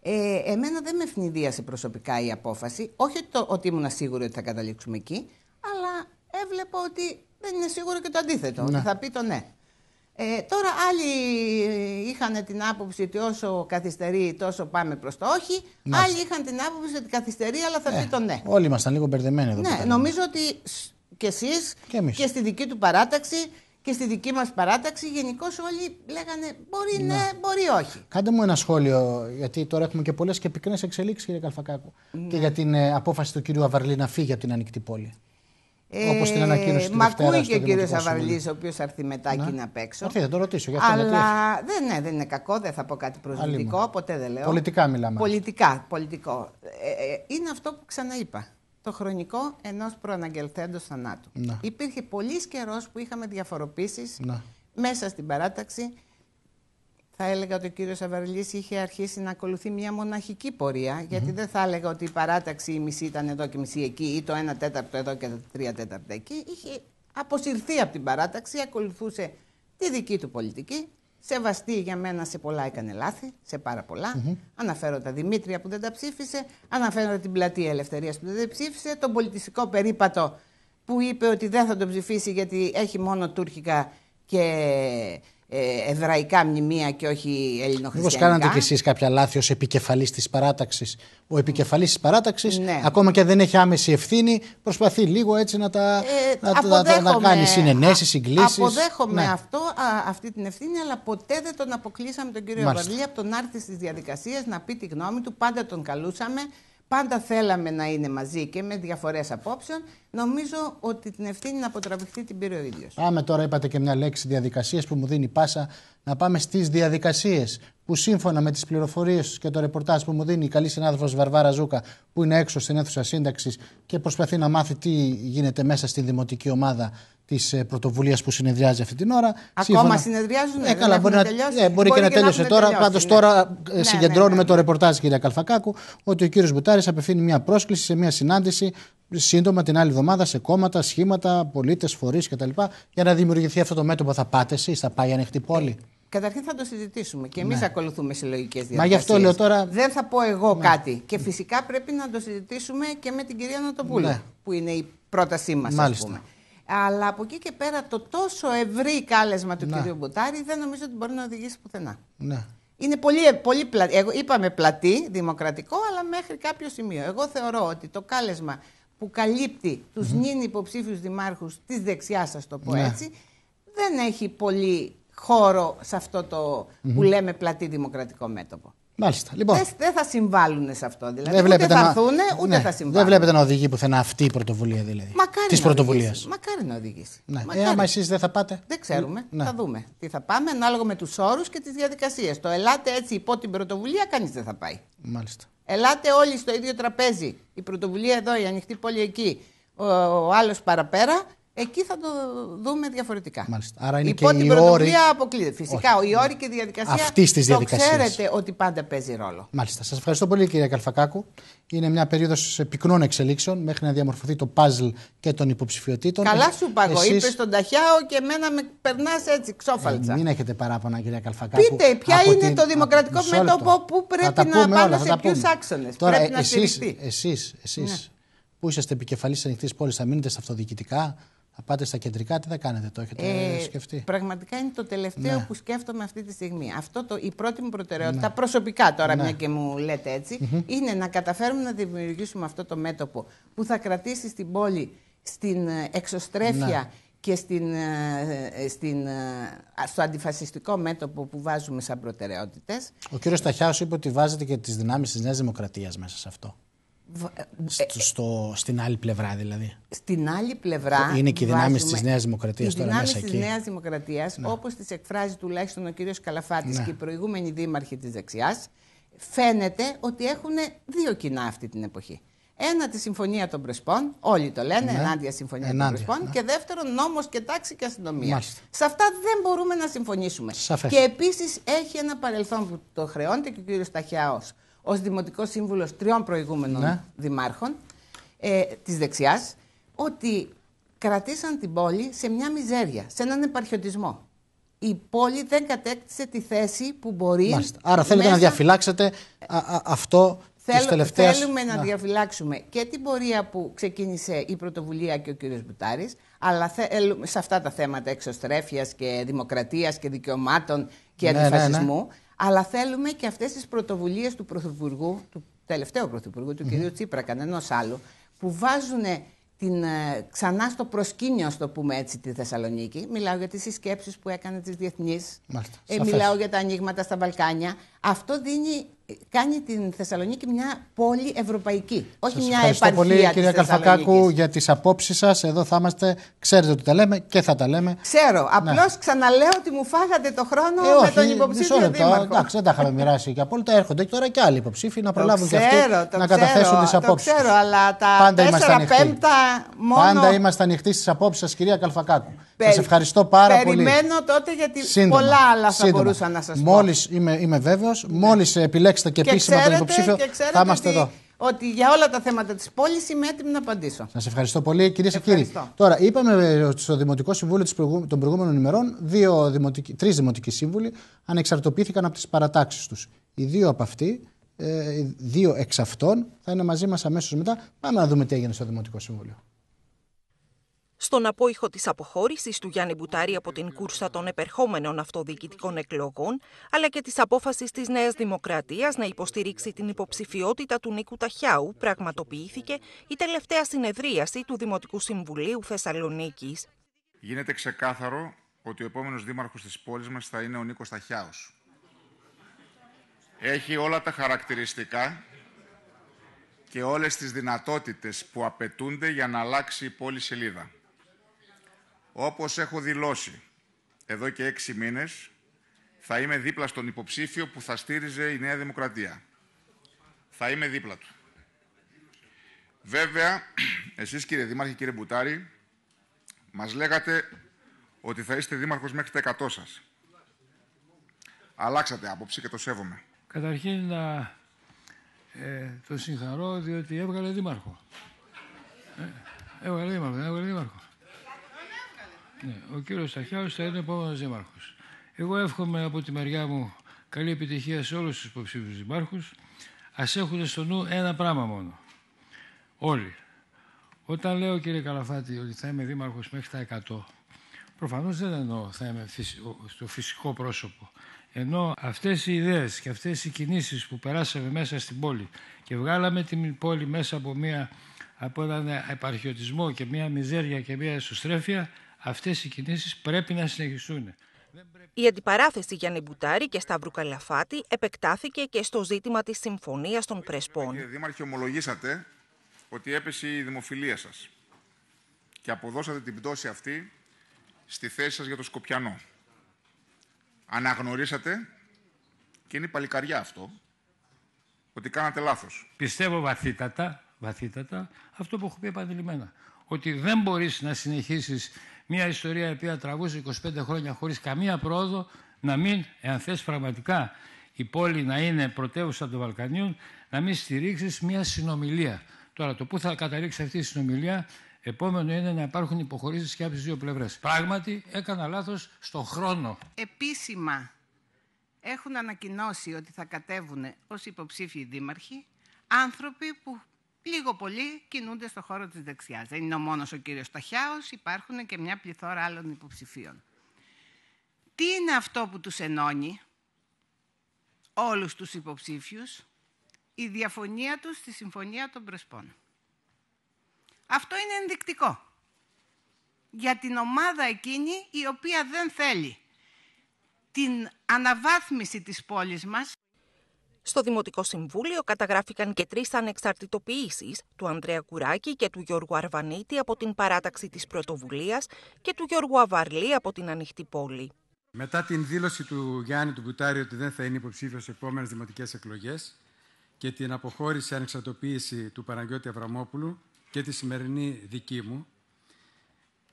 Ε, εμένα δεν με ευνηδίασε προσωπικά η απόφαση, όχι το, ότι ήμουν σίγουρη ότι θα καταλήξουμε εκεί, αλλά έβλεπα ότι δεν είναι σίγουρο και το αντίθετο, ότι ναι. θα πει το ναι. Ε, τώρα άλλοι είχαν την άποψη ότι όσο καθυστερεί τόσο πάμε προς το όχι. Άλλοι είχαν την άποψη ότι καθυστερεί αλλά θα ε, πει το ναι. Όλοι ήμασταν λίγο μπερδεμένοι εδώ. Ναι, νομίζω ότι και εσείς και, και στη δική του παράταξη και στη δική μας παράταξη γενικώ όλοι λέγανε μπορεί ναι. ναι, μπορεί όχι. Κάντε μου ένα σχόλιο, γιατί τώρα έχουμε και πολλές και πικρές εξελίξεις κύριε Καλφακάκου ναι. και για την ε, απόφαση του κύριου Αβαρλή να φύγει από την ανοιχτή πόλη. Ε, Όπως την ανακοίνωση του Μ' ακούει και ο κύριος Αβαρλής, ο οποίος θα έρθει μετά ναι. εκεί να παίξω. Όχι, θα το ρωτήσω. Για αυτό, Αλλά δεν, ναι, δεν είναι κακό, δεν θα πω κάτι προσβλητικό, ποτέ δεν λέω. Πολιτικά μιλάμε. Πολιτικά, πολιτικό. Ε, ε, είναι αυτό που ξαναείπα το χρονικό ενός προαναγγελθέντος θανάτου. Να. Υπήρχε πολύς καιρός που είχαμε διαφοροποίησεις μέσα στην παράταξη. Θα έλεγα ότι ο κύριος Αβαρλή είχε αρχίσει να ακολουθεί μια μοναχική πορεία, γιατί δεν θα έλεγα ότι η παράταξη η μισή ήταν εδώ και μισή εκεί, ή το 1 τέταρτο εδώ και το 3 τέταρτο εκεί. Είχε αποσυρθεί από την παράταξη, ακολουθούσε τη δική του πολιτική, Σεβαστή για μένα σε πολλά έκανε λάθη, σε πάρα πολλά. Αναφέρω τα Δημήτρια που δεν τα ψήφισε, αναφέρω την πλατεία Ελευθερίας που δεν τα ψήφισε, τον πολιτιστικό περίπατο που είπε ότι δεν θα τον ψηφίσει γιατί έχει μόνο τουρκικά και ε, εβραϊκά μνημεία και όχι ελληνοχριστιανικά. Μήπως κάνατε κι εσείς κάποια λάθη ως επικεφαλής της παράταξης; Ο επικεφαλής της παράταξης, ναι. ακόμα και αν δεν έχει άμεση ευθύνη, προσπαθεί λίγο έτσι να, τα, ε, να, να, να κάνει συνενέσεις, συγκλήσεις. Αποδέχομαι ναι. αυτό, α, αυτή την ευθύνη, αλλά ποτέ δεν τον αποκλείσαμε τον κύριο Βαρλή από τον άρτη της διαδικασίας να πει τη γνώμη του. Πάντα τον καλούσαμε. Πάντα θέλαμε να είναι μαζί και με διαφορές απόψεων. Νομίζω ότι την ευθύνη να αποτραβηχθεί την πήρε ο ίδιος. Πάμε τώρα, είπατε και μια λέξη διαδικασίες που μου δίνει πάσα να πάμε στις διαδικασίες που σύμφωνα με τις πληροφορίες και το ρεπορτάζ που μου δίνει η καλή συνάδελφος Βαρβάρα Ζούκα που είναι έξω στην αίθουσα σύνταξης και προσπαθεί να μάθει τι γίνεται μέσα στη δημοτική ομάδα της ε, πρωτοβουλίας που συνεδριάζει αυτή την ώρα. Ακόμα σύμφωνα... συνεδριάζουν, ε, καλά, μπορεί, να, ε, μπορεί, και, να τέλειωσε τώρα. Πάντως ναι. τώρα ε, ναι, συγκεντρώνουμε ναι, ναι, το ρεπορτάζ, κυρία Καλφακάκου, ότι ο κύριος Μπουτάρης απευθύνει μια πρόσκληση σε μια συνάντηση σύντομα την άλλη εβδομάδα σε κόμματα, σχήματα, πολίτες, φορείς κτλ. για να δημιουργηθεί αυτό το μέτωπο. Θα πάτε εσείς, θα πάει η ανοιχτή πόλη; Καταρχήν θα το συζητήσουμε και εμείς ναι. ακολουθούμε συλλογικές διαδικασίε. Μα γι' αυτό λέω τώρα. Δεν θα πω εγώ ναι. κάτι. Και φυσικά πρέπει να το συζητήσουμε και με την κυρία Νοτοπούλου, ναι. που είναι η πρότασή μας, ας πούμε. Αλλά από εκεί και πέρα το τόσο ευρύ κάλεσμα του ναι. κ. Μπουτάρη δεν νομίζω ότι μπορεί να οδηγήσει πουθενά. Ναι. Είναι πολύ, πολύ πλατή. Εγώ, είπαμε πλατή, δημοκρατικό, αλλά μέχρι κάποιο σημείο. Εγώ θεωρώ ότι το κάλεσμα που καλύπτει τους mm-hmm. νυν υποψήφιους δημάρχους της δεξιάς, σας το πω ναι. έτσι, δεν έχει πολύ χώρο σε αυτό το που λέμε πλατή δημοκρατικό μέτωπο. Μάλιστα. Λοιπόν. Δεν, θα συμβάλλουν σε αυτό. Δηλαδή. Δεν ούτε θα να... έρθουν, ούτε ναι. θα συμβάλλουν. Δεν βλέπετε να οδηγεί πουθενά αυτή η πρωτοβουλία δηλαδή. Της πρωτοβουλίας. Μακάρι να οδηγήσει. Ναι. Ε, άμα εσείς δεν θα πάτε. Δεν ξέρουμε. Ναι. Θα δούμε τι θα πάμε ανάλογα με τους όρους και τις διαδικασίες. Το ελάτε έτσι υπό την πρωτοβουλία, κανείς δεν θα πάει. Μάλιστα. Ελάτε όλοι στο ίδιο τραπέζι. Η πρωτοβουλία εδώ, η ανοιχτή πόλη εκεί. Ο, ο άλλος παραπέρα Εκεί θα το δούμε διαφορετικά. Μάλιστα. Άρα είναι Υπό και την πρωτοβουλία αποκλείεται. Φυσικά, Όχι. οι όροι και η διαδικασία. Αυτής της διαδικασίας. ξέρετε ότι πάντα παίζει ρόλο. Μάλιστα. Σας ευχαριστώ πολύ, κυρία Καλφακάκου. Είναι μια περίοδος πυκνών εξελίξεων μέχρι να διαμορφωθεί το παζλ και των υποψηφιωτήτων. Καλά σου παγώ. Εσείς... Είπες στον Ταχιάο και εμένα με περνάς έτσι, ξόφαλτσα. Ε, μην έχετε παράπονα, κυρία Καλφακάκου. Πείτε, ποια είναι την... το δημοκρατικό μέτωπο που πρέπει να πάμε σε ποιους άξονες. Πρέπει να εσεί, εσεί, εσείς ναι. που είσαστε επικεφαλής ανοιχτής πόλης, θα μείνετε στα αυτοδιοικητικά; Θα πάτε στα κεντρικά, τι θα κάνετε, το έχετε ε, σκεφτεί; Πραγματικά είναι το τελευταίο ναι. που σκέφτομαι αυτή τη στιγμή. Αυτό το, η πρώτη μου προτεραιότητα, ναι. προσωπικά τώρα, ναι. μια και μου λέτε είναι να καταφέρουμε να δημιουργήσουμε αυτό το μέτωπο που θα κρατήσει στην πόλη στην ε, εξωστρέφεια ναι. και στην, ε, στην, στο αντιφασιστικό μέτωπο που βάζουμε σαν προτεραιότητες. Ο κύριος Σταχιάος είπε ότι βάζετε και τις δυνάμεις της Νέας Δημοκρατίας μέσα σε αυτό. Στο, στο, στην άλλη πλευρά δηλαδή. Στην άλλη πλευρά. Είναι και οι δυνάμεις της Νέας Δημοκρατίας τώρα μέσα εκεί. Οι δυνάμει τη Νέας Δημοκρατίας, ναι. όπως τις εκφράζει τουλάχιστον ο κ. Καλαφάτης ναι. και οι προηγούμενοι δήμαρχοι της δεξιάς, φαίνεται ότι έχουν δύο κοινά αυτή την εποχή. Ένα τη Συμφωνία των Πρεσπών, όλοι το λένε, ναι. ενάντια Συμφωνία ενάντια, των Πρεσπών, ναι. και δεύτερον νόμος και τάξη και αστυνομία. Μάλιστα. Σε αυτά δεν μπορούμε να συμφωνήσουμε. Σαφές. Και επίσης έχει ένα παρελθόν που το χρεώνεται και ο κ. Σταχιάος ως Δημοτικός Σύμβουλος τριών προηγούμενων ναι. δημάρχων ε, της δεξιάς, ότι κρατήσαν την πόλη σε μια μιζέρια, σε έναν επαρχιωτισμό. Η πόλη δεν κατέκτησε τη θέση που μπορεί... Μάλιστα. Άρα θέλετε να διαφυλάξετε αυτό Θέλ, τελευταίας... Θέλουμε να, διαφυλάξουμε και την πορεία που ξεκίνησε η πρωτοβουλία και ο κύριος Μπουτάρης, αλλά θέλουμε σε αυτά τα θέματα εξωστρέφειας και δημοκρατίας και δικαιωμάτων και ναι, αντιφασισμού, ναι, ναι. Αλλά θέλουμε και αυτές τις πρωτοβουλίες του Πρωθυπουργού, του τελευταίου Πρωθυπουργού, του mm-hmm. κ. Τσίπρα, κανένας άλλου, που βάζουν την, ε, ξανά στο προσκήνιο, στο το πούμε έτσι, τη Θεσσαλονίκη. Μιλάω για τις συσκέψεις που έκανε τις διεθνείς. Ε, μιλάω για τα ανοίγματα στα Βαλκάνια. Αυτό δίνει κάνει την Θεσσαλονίκη μια πόλη ευρωπαϊκή. Όχι σας μια ευχαριστώ πολύ, κυρία Καλφακάκου, για τις απόψεις σας. Εδώ θα είμαστε. Ξέρετε ότι τα λέμε και θα τα λέμε. Ξέρω. Απλώς ναι. ξαναλέω ότι μου φάγατε το χρόνο ε, όχι, με τον υποψήφιο δήμαρχο. Εντάξει, δεν τα είχαμε μοιράσει και απόλυτα. Έρχονται τώρα και άλλοι υποψήφοι να προλάβουν και αυτοί να καταθέσουν τις απόψεις. Το ξέρω, αλλά τα 4 πέμπτα μόνο. Πάντα είμαστε ανοιχτοί στις απόψεις σας, κυρία Καλφακάκου. Σας ευχαριστώ πάρα πολύ. Περιμένω τότε γιατί πολλά άλλα θα μπορούσα να σας πω. Μόλις είμαι, είμαι βέβαιος, μόλις επιλέξετε και, και επίσημα τον υποψήφιο, θα είμαστε ότι, εδώ. Ότι για όλα τα θέματα της πόλης είμαι έτοιμη να απαντήσω. Σας ευχαριστώ πολύ, κυρίες και κύριοι. Τώρα, είπαμε στο Δημοτικό Συμβούλιο των προηγούμενων ημερών, δύο δημοτικοί, τρεις δημοτικοί σύμβουλοι ανεξαρτοποιήθηκαν από τις παρατάξεις τους. Οι δύο από αυτοί, ε, δύο εξ αυτών, θα είναι μαζί μας αμέσως μετά. Πάμε να δούμε τι έγινε στο Δημοτικό Συμβούλιο στον απόϊχο της αποχώρησης του Γιάννη Μπουτάρη από την κούρσα των επερχόμενων αυτοδιοικητικών εκλογών, αλλά και της απόφασης της Νέας Δημοκρατίας να υποστηρίξει την υποψηφιότητα του Νίκου Ταχιάου, πραγματοποιήθηκε η τελευταία συνεδρίαση του Δημοτικού Συμβουλίου Θεσσαλονίκης. Γίνεται ξεκάθαρο ότι ο επόμενος δήμαρχος της πόλης μας θα είναι ο Νίκος Ταχιάος. Έχει όλα τα χαρακτηριστικά και όλες τις δυνατότητες που απαιτούνται για να αλλάξει η πόλη σελίδα. Όπως έχω δηλώσει εδώ και έξι μήνες, θα είμαι δίπλα στον υποψήφιο που θα στήριζε η Νέα Δημοκρατία. Θα είμαι δίπλα του. Βέβαια, (clears throat) εσείς κύριε Δήμαρχε, κύριε Μπουτάρη, μας λέγατε ότι θα είστε δήμαρχος μέχρι τα 100 σας. Αλλάξατε άποψη και το σέβομαι. Καταρχήν να ε, το συγχαρώ διότι έβγαλε δήμαρχο. Ε, έβγαλε δήμαρχο, έβγαλε δήμαρχο. Ναι, ο κύριος Σταχιάου θα είναι ο επόμενος δήμαρχος. Εγώ εύχομαι από τη μεριά μου καλή επιτυχία σε όλους τους υποψήφιους δημάρχου. Α έχουν στο νου ένα πράγμα μόνο. Όλοι. Όταν λέω κύριε Καλαφάτη ότι θα είμαι δήμαρχος μέχρι τα 100, προφανώς δεν εννοώ θα είμαι στο φυσικό πρόσωπο. Ενώ αυτές οι ιδέες και αυτές οι κινήσεις που περάσαμε μέσα στην πόλη και βγάλαμε την πόλη μέσα από, μια, από έναν επαρχιωτισμό και μια μιζέρια και μια εσωστρέφεια, αυτές οι κινήσεις πρέπει να συνεχιστούν. Η αντιπαράθεση Γιάννη Μπουτάρη και Σταύρου Καλαφάτη επεκτάθηκε και στο ζήτημα της συμφωνίας των Πρεσπών. Κύριε Δήμαρχε, ομολογήσατε ότι έπεσε η δημοφιλία σας και αποδώσατε την πτώση αυτή στη θέση σας για το Σκοπιανό. Αναγνωρίσατε, και είναι παλικαριά αυτό, ότι κάνατε λάθος. Πιστεύω βαθύτατα, βαθύτατα αυτό που έχω πει επανειλημμένα. Ότι δεν μπορείς να συνεχίσεις μια ιστορία η οποία τραβούσε 25 χρόνια χωρίς καμία πρόοδο, να μην, εάν θες πραγματικά η πόλη να είναι πρωτεύουσα των Βαλκανίων, να μην στηρίξεις μια συνομιλία. Τώρα, το πού θα καταλήξει αυτή η συνομιλία, επόμενο είναι να υπάρχουν υποχωρήσεις και από τις δύο πλευρές. Πράγματι, έκανα λάθος στον χρόνο. Επίσημα έχουν ανακοινώσει ότι θα κατέβουν ως υποψήφιοι δήμαρχοι άνθρωποι που λίγο πολύ κινούνται στο χώρο της δεξιάς. Δεν είναι ο μόνος ο κύριος Ταχιάος, υπάρχουν και μια πληθώρα άλλων υποψηφίων. Τι είναι αυτό που τους ενώνει όλους τους υποψήφιους, η διαφωνία τους στη Συμφωνία των Πρεσπών. Αυτό είναι ενδεικτικό για την ομάδα εκείνη η οποία δεν θέλει την αναβάθμιση της πόλης μας στο Δημοτικό Συμβούλιο καταγράφηκαν και τρεις ανεξαρτητοποιήσεις του Ανδρέα Κουράκη και του Γιώργου Αρβανίτη από την παράταξη της πρωτοβουλίας και του Γιώργου Αβαρλή από την Ανοιχτή Πόλη. Μετά την δήλωση του Γιάννη του Μπουτάρη ότι δεν θα είναι υποψήφιος σε επόμενες δημοτικές εκλογές και την αποχώρηση ανεξαρτοποίηση του Παναγιώτη Αβραμόπουλου και τη σημερινή δική μου,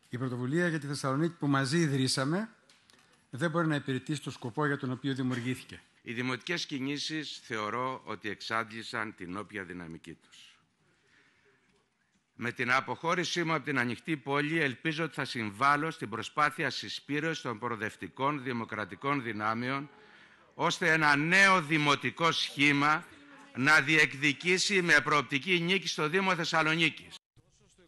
η πρωτοβουλία για τη Θεσσαλονίκη που μαζί ιδρύσαμε δεν μπορεί να υπηρετήσει το σκοπό για τον οποίο δημιουργήθηκε. Οι δημοτικές κινήσεις θεωρώ ότι εξάντλησαν την όποια δυναμική τους. Με την αποχώρησή μου από την ανοιχτή πόλη ελπίζω ότι θα συμβάλλω στην προσπάθεια συσπήρωσης των προοδευτικών δημοκρατικών δυνάμεων ώστε ένα νέο δημοτικό σχήμα να διεκδικήσει με προοπτική νίκη στο Δήμο Θεσσαλονίκης.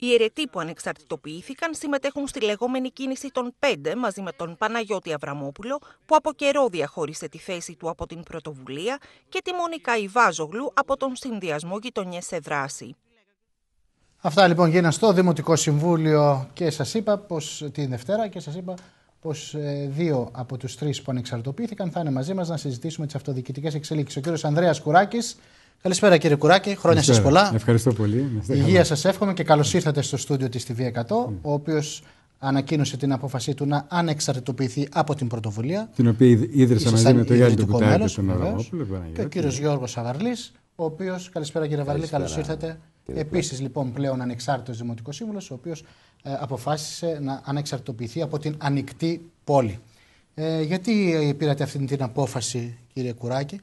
Οι αιρετοί που ανεξαρτητοποιήθηκαν συμμετέχουν στη λεγόμενη κίνηση των πέντε μαζί με τον Παναγιώτη Αβραμόπουλο, που από καιρό διαχώρισε τη θέση του από την πρωτοβουλία, και τη Μονικά Ιβάζογλου από τον Συνδυασμό Γειτονιές σε Δράση. Αυτά λοιπόν γίνανε στο Δημοτικό Συμβούλιο και σας είπα πως την Δευτέρα και σας είπα πως ε, δύο από τους τρεις που ανεξαρτητοποιήθηκαν θα είναι μαζί μας να συζητήσουμε τις αυτοδιοικητικές εξελίξεις. Ο κύριος Ανδρέας Κουράκης, Καλησπέρα κύριε Κουράκη, χρόνια σας πολλά. Ευχαριστώ πολύ. Υγεία σας εύχομαι και καλώς ήρθατε στο στούντιο της TV100, mm. ο οποίος ανακοίνωσε την απόφασή του να ανεξαρτητοποιηθεί από την πρωτοβουλία. Την οποία ίδρυσα μαζί με τον Γιάννη τον Κουτάκη και τον Αραβόπουλο. Και ο κύριος Γιώργος Αβαρλής, ο οποίος, καλησπέρα κύριε Αβαρλή, καλώς ήρθατε. Επίσης λοιπόν πλέον ανεξάρτητος δημοτικός σύμβουλος, ο οποίος ε, αποφάσισε να ανεξαρτητοποιηθεί από την ανοιχτή πόλη. Ε, γιατί πήρατε αυτή την απόφαση, κύριε Κουράκη;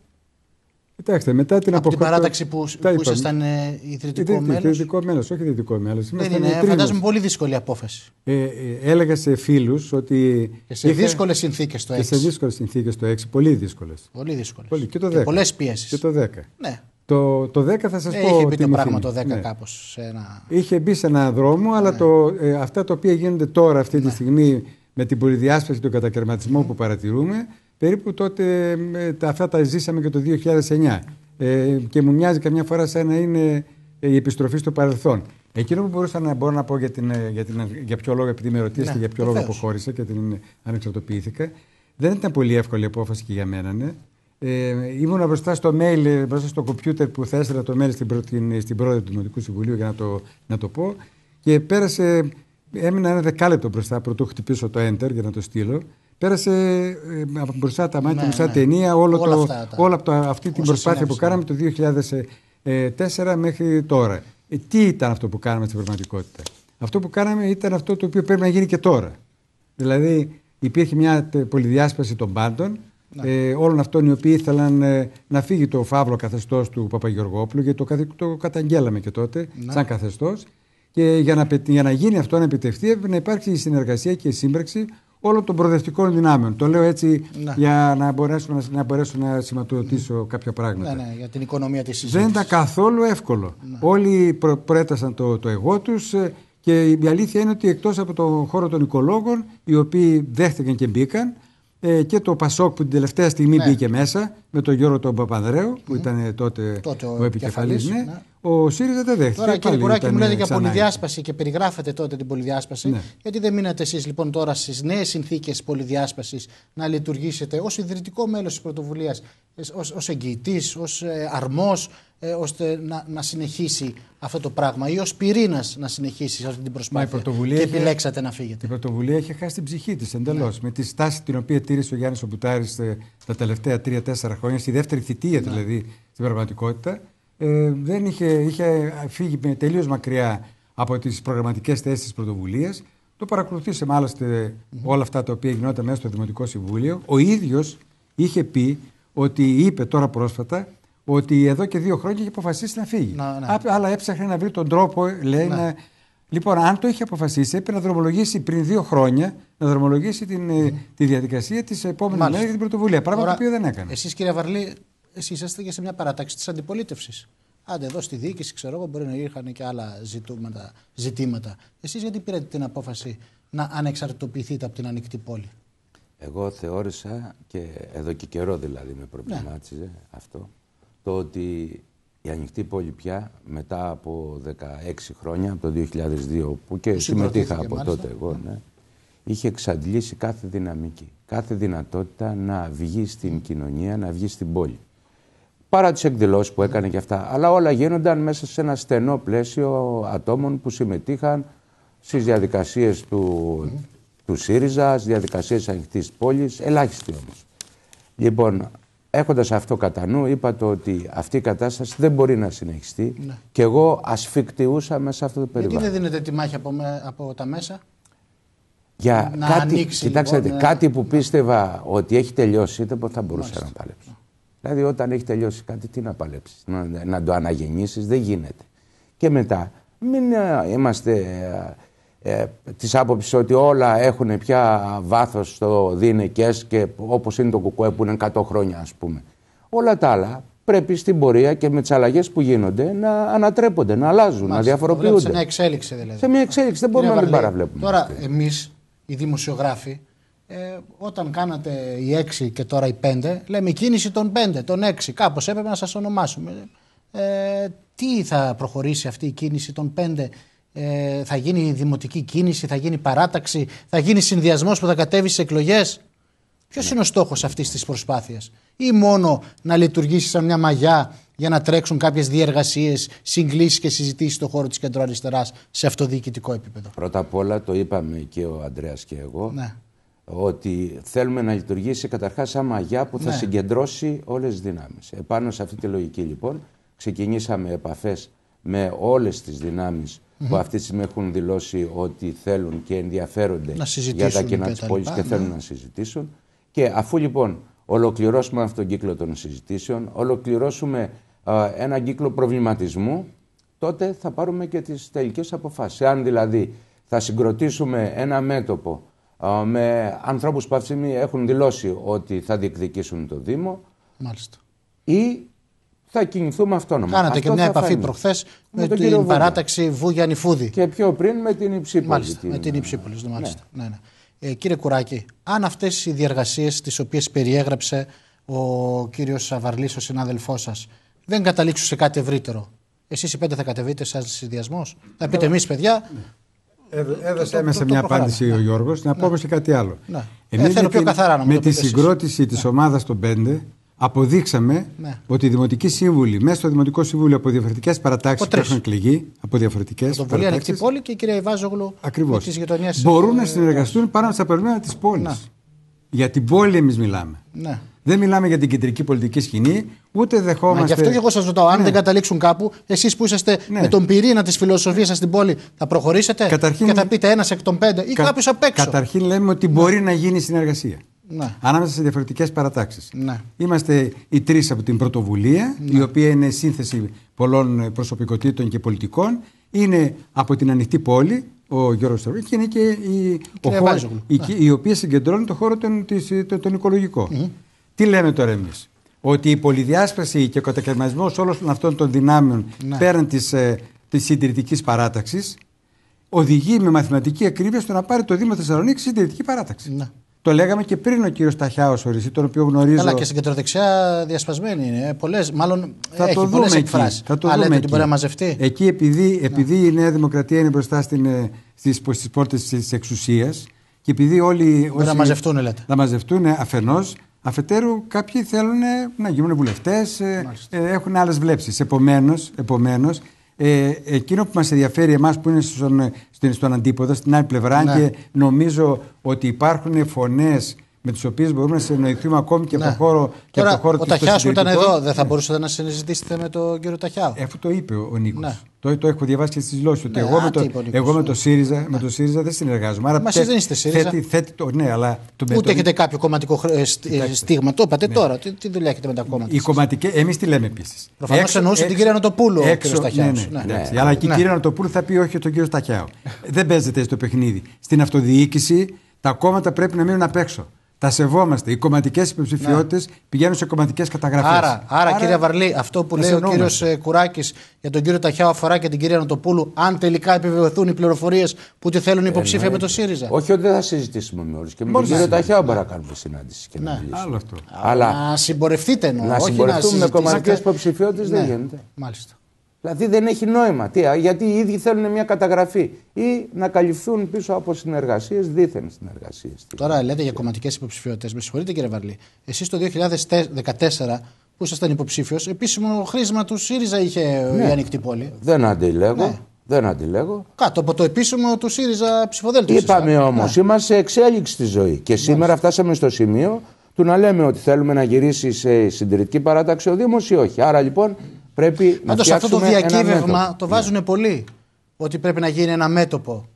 Κοιτάξτε, μετά την Από την παράταξη που, που ήσασταν ε, ιδρυτικό μέλος. Ιδρυτικό μέλος, όχι ιδρυτικό μέλος. Δεν είναι, φαντάζομαι πολύ δύσκολη απόφαση. Ε, ε, έλεγα σε φίλους ότι. Και σε είχα... δύσκολες συνθήκες το 6. Και σε δύσκολες συνθήκες το 6, πολύ δύσκολες. Πολύ δύσκολες. Πολύ. Και το 10. Πολλές πιέσεις. Και το 10. Ναι. Το, το 10 θα σας ε, πω. Είχε μπει το πράγμα το 10 ναι. κάπως. Ένα... Είχε μπει σε ένα δρόμο, αλλά ναι. το, ε, αυτά τα οποία γίνονται τώρα αυτή τη ναι. στιγμή με την πολυδιάσπαση και τον κατακαιρματισμό που παρατηρούμε, περίπου τότε αυτά τα ζήσαμε και το 2009 ε, και μου μοιάζει καμιά φορά σαν να είναι η επιστροφή στο παρελθόν. Εκείνο που μπορούσα να μπορώ να πω για, την, για, την, για ποιο λόγο, επειδή με ρωτήσατε ναι, για ποιο λόγο αποχώρησα και την ανεξαρτοποιήθηκα, δεν ήταν πολύ εύκολη απόφαση και για μένα. Ναι. Ε, ήμουν μπροστά στο mail, μπροστά στο κομπιούτερ που θα έστειλα το mail στην, την, στην πρόεδρο του Δημοτικού Συμβουλίου για να το, να το πω και πέρασε, έμεινα ένα δεκάλεπτο μπροστά πρωτού χτυπήσω το enter για να το στείλω Πέρασε ε, από μπροστά τα μάτια μου σαν ναι. ταινία όλο όλα, το, αυτά, όλα από αυτή την προσπάθεια που κάναμε το 2004 μέχρι τώρα. Ε, τι ήταν αυτό που κάναμε στην πραγματικότητα; Αυτό που κάναμε ήταν αυτό το οποίο πρέπει να γίνει και τώρα. Δηλαδή υπήρχε μια πολυδιάσπαση των πάντων, ναι. ε, όλων αυτών οι οποίοι ήθελαν ε, να φύγει το φαύλο καθεστώς του Παπαγεωργόπουλου, γιατί το, το καταγγέλαμε και τότε, ναι. σαν καθεστώς. Και για να, για να γίνει αυτό να επιτευχθεί, έπρεπε να υπάρξει η συνεργασία και η σύμπραξη όλων των προοδευτικών δυνάμεων. Το λέω έτσι ναι. για να μπορέσω να, να, μπορέσω να σηματοδοτήσω ναι. κάποια πράγματα. Ναι, ναι, για την οικονομία της συζήτησης. Δεν ήταν καθόλου εύκολο. Ναι. Όλοι προ, προέτασαν το, το εγώ τους ε, και η αλήθεια είναι ότι εκτός από τον χώρο των οικολόγων, οι οποίοι δέχτηκαν και μπήκαν, ε, και το Πασόκ που την τελευταία στιγμή ναι. μπήκε μέσα με τον Γιώργο τον Παπανδρέου που ήταν τότε, τότε ο, ο επικεφαλής, ναι. ναι. Ο ΣΥΡΙΖΑ δεν δέχτηκε. Τώρα κύριε Κουράκη μου λέτε για πολυδιάσπαση και περιγράφετε τότε την πολυδιάσπαση. Ναι. Γιατί δεν μείνατε εσείς λοιπόν τώρα στις νέες συνθήκες πολυδιάσπασης να λειτουργήσετε ως ιδρυτικό μέλος της πρωτοβουλίας, ως εγγυητής, ως ε, αρμός, ε, ώστε να, να συνεχίσει αυτό το πράγμα ή ως πυρήνας να συνεχίσει αυτή την προσπάθεια. και επιλέξατε να φύγετε. Η πρωτοβουλία έχει χάσει την ψυχή της εντελώς. Ναι. Με τη στάση την οποία τήρησε ο Γιάννης Ομπουτάρης ε, τα τελευταία τρία-τέσσερα χρόνια, στη δεύτερη θητεία ναι. δηλαδή στην πραγματικότητα, ε, δεν είχε, είχε φύγει τελείως μακριά από τις προγραμματικές θέσεις της πρωτοβουλίας. Το παρακολουθήσαμε άλλωστε mm-hmm. όλα αυτά τα οποία γινόταν μέσα στο Δημοτικό Συμβούλιο. Ο ίδιος είχε πει ότι είπε τώρα πρόσφατα ότι εδώ και δύο χρόνια είχε αποφασίσει να φύγει. Να, ναι. Αλλά έψαχνε να βρει τον τρόπο, λέει, ναι. να... Λοιπόν, αν το είχε αποφασίσει, έπρεπε να δρομολογήσει πριν δύο χρόνια να δρομολογήσει την, mm. τη διαδικασία της επόμενης μέρας για την πρωτοβουλία. Πράγμα Ωρα, το οποίο δεν έκανε. Εσείς, κύριε Βαρλή, εσείς είσαστε και σε μια παράταξη της αντιπολίτευσης. Άντε εδώ στη διοίκηση, ξέρω εγώ, μπορεί να είχαν και άλλα ζητήματα. ζητήματα. Εσείς γιατί πήρατε την απόφαση να ανεξαρτητοποιηθείτε από την ανοιχτή πόλη; Εγώ θεώρησα και εδώ και καιρό δηλαδή με προβλημάτιζε ναι. αυτό το ότι η ανοιχτή πόλη πια μετά από 16 χρόνια, από το 2002 που και συμμετείχα από μάλιστα. τότε εγώ, ναι, είχε εξαντλήσει κάθε δυναμική, κάθε δυνατότητα να βγει στην κοινωνία, να βγει στην πόλη. Παρά τις εκδηλώσεις που έκανε και αυτά, αλλά όλα γίνονταν μέσα σε ένα στενό πλαίσιο ατόμων που συμμετείχαν στις διαδικασίες του, του ΣΥΡΙΖΑ, στις διαδικασίες ανοιχτής πόλης, ελάχιστοι όμως. Λοιπόν, Έχοντας αυτό κατά νου, είπατε ότι αυτή η κατάσταση δεν μπορεί να συνεχιστεί ναι. και εγώ ασφικτιούσα μέσα σε αυτό το περιβάλλον. Γιατί δεν δίνετε τη μάχη από, από τα μέσα, Για να κάτι, ανοίξει, κοιτάξτε, λοιπόν, ναι. κάτι που πίστευα ότι έχει τελειώσει, δεν θα μπορούσα Μάλιστα. να παλέψω. Δηλαδή, όταν έχει τελειώσει κάτι, τι να παλέψεις, να, να το αναγεννήσεις, δεν γίνεται. Και μετά, μην ε, είμαστε ε, της άποψης ότι όλα έχουν πια βάθος στο δίνεκες και όπως είναι το κουκουέ που είναι 100 χρόνια ας πούμε. Όλα τα άλλα πρέπει στην πορεία και με τις αλλαγές που γίνονται να ανατρέπονται, να αλλάζουν, Μάλιστα, να διαφοροποιούνται. Σε μια εξέλιξη δηλαδή. Σε μια εξέλιξη, δεν μπορούμε να την παραβλέπουμε. Τώρα, εμείς οι δημοσιογράφοι, ε, όταν κάνατε οι 6 και τώρα οι 5, λέμε η κίνηση των 5, των 6. Κάπως έπρεπε να σας ονομάσουμε. Ε, τι θα προχωρήσει αυτή η κίνηση των 5 ε, θα γίνει δημοτική κίνηση, θα γίνει παράταξη, θα γίνει συνδυασμός που θα κατέβει στι εκλογές. Ποιος ναι. είναι ο στόχος αυτής της προσπάθειας, ή μόνο να λειτουργήσει σαν μια μαγιά για να τρέξουν κάποιες διεργασίες, συγκλήσεις και συζητήσεις στον χώρο της κεντροαριστεράς σε αυτοδιοικητικό επίπεδο; Πρώτα απ' όλα το είπαμε και ο Αντρέα και εγώ. Ναι. Ότι θέλουμε να λειτουργήσει καταρχάς σαν μαγιά που θα ναι. συγκεντρώσει όλες τις δυνάμεις. Επάνω σε αυτή τη λογική λοιπόν ξεκινήσαμε επαφές με όλες τις δυνάμεις που αυτή τη στιγμή έχουν δηλώσει ότι θέλουν και ενδιαφέρονται για τα κοινά της πόλης και θέλουν ναι. να συζητήσουν. Και αφού λοιπόν ολοκληρώσουμε αυτόν τον κύκλο των συζητήσεων, ολοκληρώσουμε α, έναν κύκλο προβληματισμού, τότε θα πάρουμε και τις τελικές αποφάσεις. Αν δηλαδή θα συγκροτήσουμε ένα μέτωπο α, με ανθρώπους που αυτή τη στιγμή έχουν δηλώσει ότι θα διεκδικήσουν το Δήμο Μάλιστα. ή θα κινηθούμε αυτόνομα. Κάνατε και μια επαφή προχθές με, με την παράταξη Βούγιανη Φούδη. Και πιο πριν με την Υψίπολη. Μάλιστα, την... με την Υψίπολη. Ναι. Μάλιστα. Ναι. Ναι, ναι. Ε, κύριε Κουράκη, αν αυτές οι διεργασίες τις οποίες περιέγραψε ο κύριος Σαβαρλής, ο συνάδελφός σας, δεν καταλήξουν σε κάτι ευρύτερο, εσείς οι πέντε θα κατεβείτε σαν συνδυασμός; Θα πείτε εμείς, παιδιά. Έδωσε έμεσα μια απάντηση ο Γιώργος. Να πω και κάτι άλλο. Ναι. Εμείς ε, πιο καθαρά να με τη συγκρότηση της ομάδας των πέντε αποδείξαμε ναι. ότι οι δημοτικοί σύμβουλοι μέσα στο Δημοτικό Συμβούλιο από διαφορετικές παρατάξεις που έχουν εκλεγεί, από διαφορετικές παρατάξει. Το Ανοιχτή Πόλη και η κυρία Ιβάζογλου της γειτονιά. Μπορούν να συνεργαστούν πάνω στα προβλήματα της πόλης. Ναι. Για την πόλη εμείς μιλάμε. Ναι. Δεν μιλάμε για την κεντρική πολιτική σκηνή, ούτε δεχόμαστε. Μα γι' αυτό και εγώ σας ρωτάω, αν ναι. δεν καταλήξουν κάπου, εσείς που είσαστε ναι. με τον πυρήνα της φιλοσοφίας σας στην πόλη, θα προχωρήσετε Καταρχήν... και θα πείτε ένας εκ των πέντε ή Κα... κάποιος απ' έξω; Καταρχήν λέμε ότι μπορεί να γίνει συνεργασία ναι. ανάμεσα σε διαφορετικές παρατάξεις. Ναι. Είμαστε οι τρεις από την πρωτοβουλία, ναι. η οποία είναι σύνθεση πολλών προσωπικότητων και πολιτικών. Είναι από την ανοιχτή πόλη, ο Γιώργος Σταυρή, και είναι και η, ο χώρος, η, ναι. η, οποία συγκεντρώνει το χώρο τον, τον, τον οικολογικό. Τι λέμε τώρα εμείς, Ότι η πολυδιάσπαση και ο κατακαιρματισμός όλων αυτών των δυνάμεων ναι. πέραν της της ε, συντηρητικής παράταξης οδηγεί με μαθηματική ακρίβεια στο να πάρει το Δήμο Θεσσαλονίκη συντηρητική παράταξη. Ναι. Το λέγαμε και πριν ο κύριος Ταχιάο οριστή, τον οποίο γνωρίζω. Αλλά και στην κεντροδεξιά διασπασμένη είναι. Πολλές, μάλλον θα έχει πολλές εκφράσεις. Θα το δούμε. ότι μπορεί να μαζευτεί. Εκεί, επειδή, επειδή η Νέα Δημοκρατία είναι μπροστά ε, στις πόρτες της εξουσίας και επειδή όλοι. Μπορεί να μαζευτούν, λέτε. Να μαζευτούν αφενός. Αφετέρου, κάποιοι θέλουν να γίνουν βουλευτές, ε, ε, έχουν άλλες βλέψεις. Επομένως, ε, εκείνο που μας ενδιαφέρει εμάς που είναι στον, στον αντίποδο, στην άλλη πλευρά ναι. και νομίζω ότι υπάρχουν φωνές με τις οποίες μπορούμε να συνεννοηθούμε ακόμη και ναι. από το χώρο, και Τώρα, από το χώρο Ο Ταχιάο που ήταν εδώ, δεν θα ναι. μπορούσατε να συζητήσετε με τον κύριο Ταχιάο. Ε, αφού το είπε ο Νίκος. Ναι. Το, το έχω διαβάσει και στις δηλώσεις. Ότι ναι, εγώ, με το, εγώ με το ΣΥΡΙΖΑ, ναι. με το ΣΥΡΙΖΑ δεν συνεργάζομαι. Άρα Μα εσείς δεν είστε ΣΥΡΙΖΑ. Θέτει, θέτει το, ναι, αλλά το Ούτε έχετε κάποιο κομματικό ε, στίγμα. Το είπατε ναι. τώρα. Τι, τι δουλειά έχετε με τα κόμματα. Εμείς τι λέμε επίσης. Προφανώς εννοούσε την κυρία Νοτοπούλου ο κύριος Ταχιάος. Αλλά και η κυρία Νοτοπούλου θα πει όχι τον κύριος Ταχιάο. Δεν παίζεται στο παιχνίδι. Στην αυτοδιοίκηση τα κόμματα πρέπει να μείνουν απ' έξω. Τα σεβόμαστε. Οι κομματικές υποψηφιότητες πηγαίνουν σε κομματικές καταγραφές. Άρα, άρα, κύριε Βαρλή, αυτό που τα λέει ο σεβόμαστε. κύριος Κουράκης για τον κύριο Ταχιάου αφορά και την κυρία Νοτοπούλου, αν τελικά επιβεβαιωθούν οι πληροφορίες που τη θέλουν υποψήφια με το ΣΥΡΙΖΑ. Όχι ότι δεν θα συζητήσουμε με όλους. Και με τον Μπορείς κύριο να- Ταχιάου μπορεί να κάνουμε συνάντηση και να Ναι. μιλήσουμε. Άλλο αυτό. Αλλά Να συμπορευτείτε εννοώ. να όχι συμπορευτούμε με συζητήσετε. κομματικές υποψηφιότητες δεν Ναι, γίνεται. Μάλιστα. Δηλαδή δεν έχει νόημα. Τι, α, γιατί οι ίδιοι θέλουν μια καταγραφή ή να καλυφθούν πίσω από συνεργασίες, δίθεν συνεργασίες. Τώρα λέτε για κομματικές υποψηφιότητες. Με συγχωρείτε κύριε Βαρλή. Εσείς το 2014 που ήσασταν υποψήφιος, επίσημο χρήσμα του ΣΥΡΙΖΑ είχε Ναι. η ανοιχτή πόλη. Δεν αντιλέγω. Ναι. Δεν αντιλέγω. Κάτω από το επίσημο του ΣΥΡΙΖΑ ψηφοδέλτιο. Είπαμε ήσασταν. όμως, Ναι. είμαστε σε εξέλιξη στη ζωή. Και σήμερα φτάσαμε στο σημείο του να λέμε ότι θέλουμε να γυρίσει σε συντηρητική παράταξη ο Δήμος ή όχι. Άρα λοιπόν πρέπει να Πάντως αυτό το φτιάξουμε ένα διακύβευμα μέτωπο. το βάζουν πολλοί. Ότι πρέπει να γίνει ένα μέτωπο.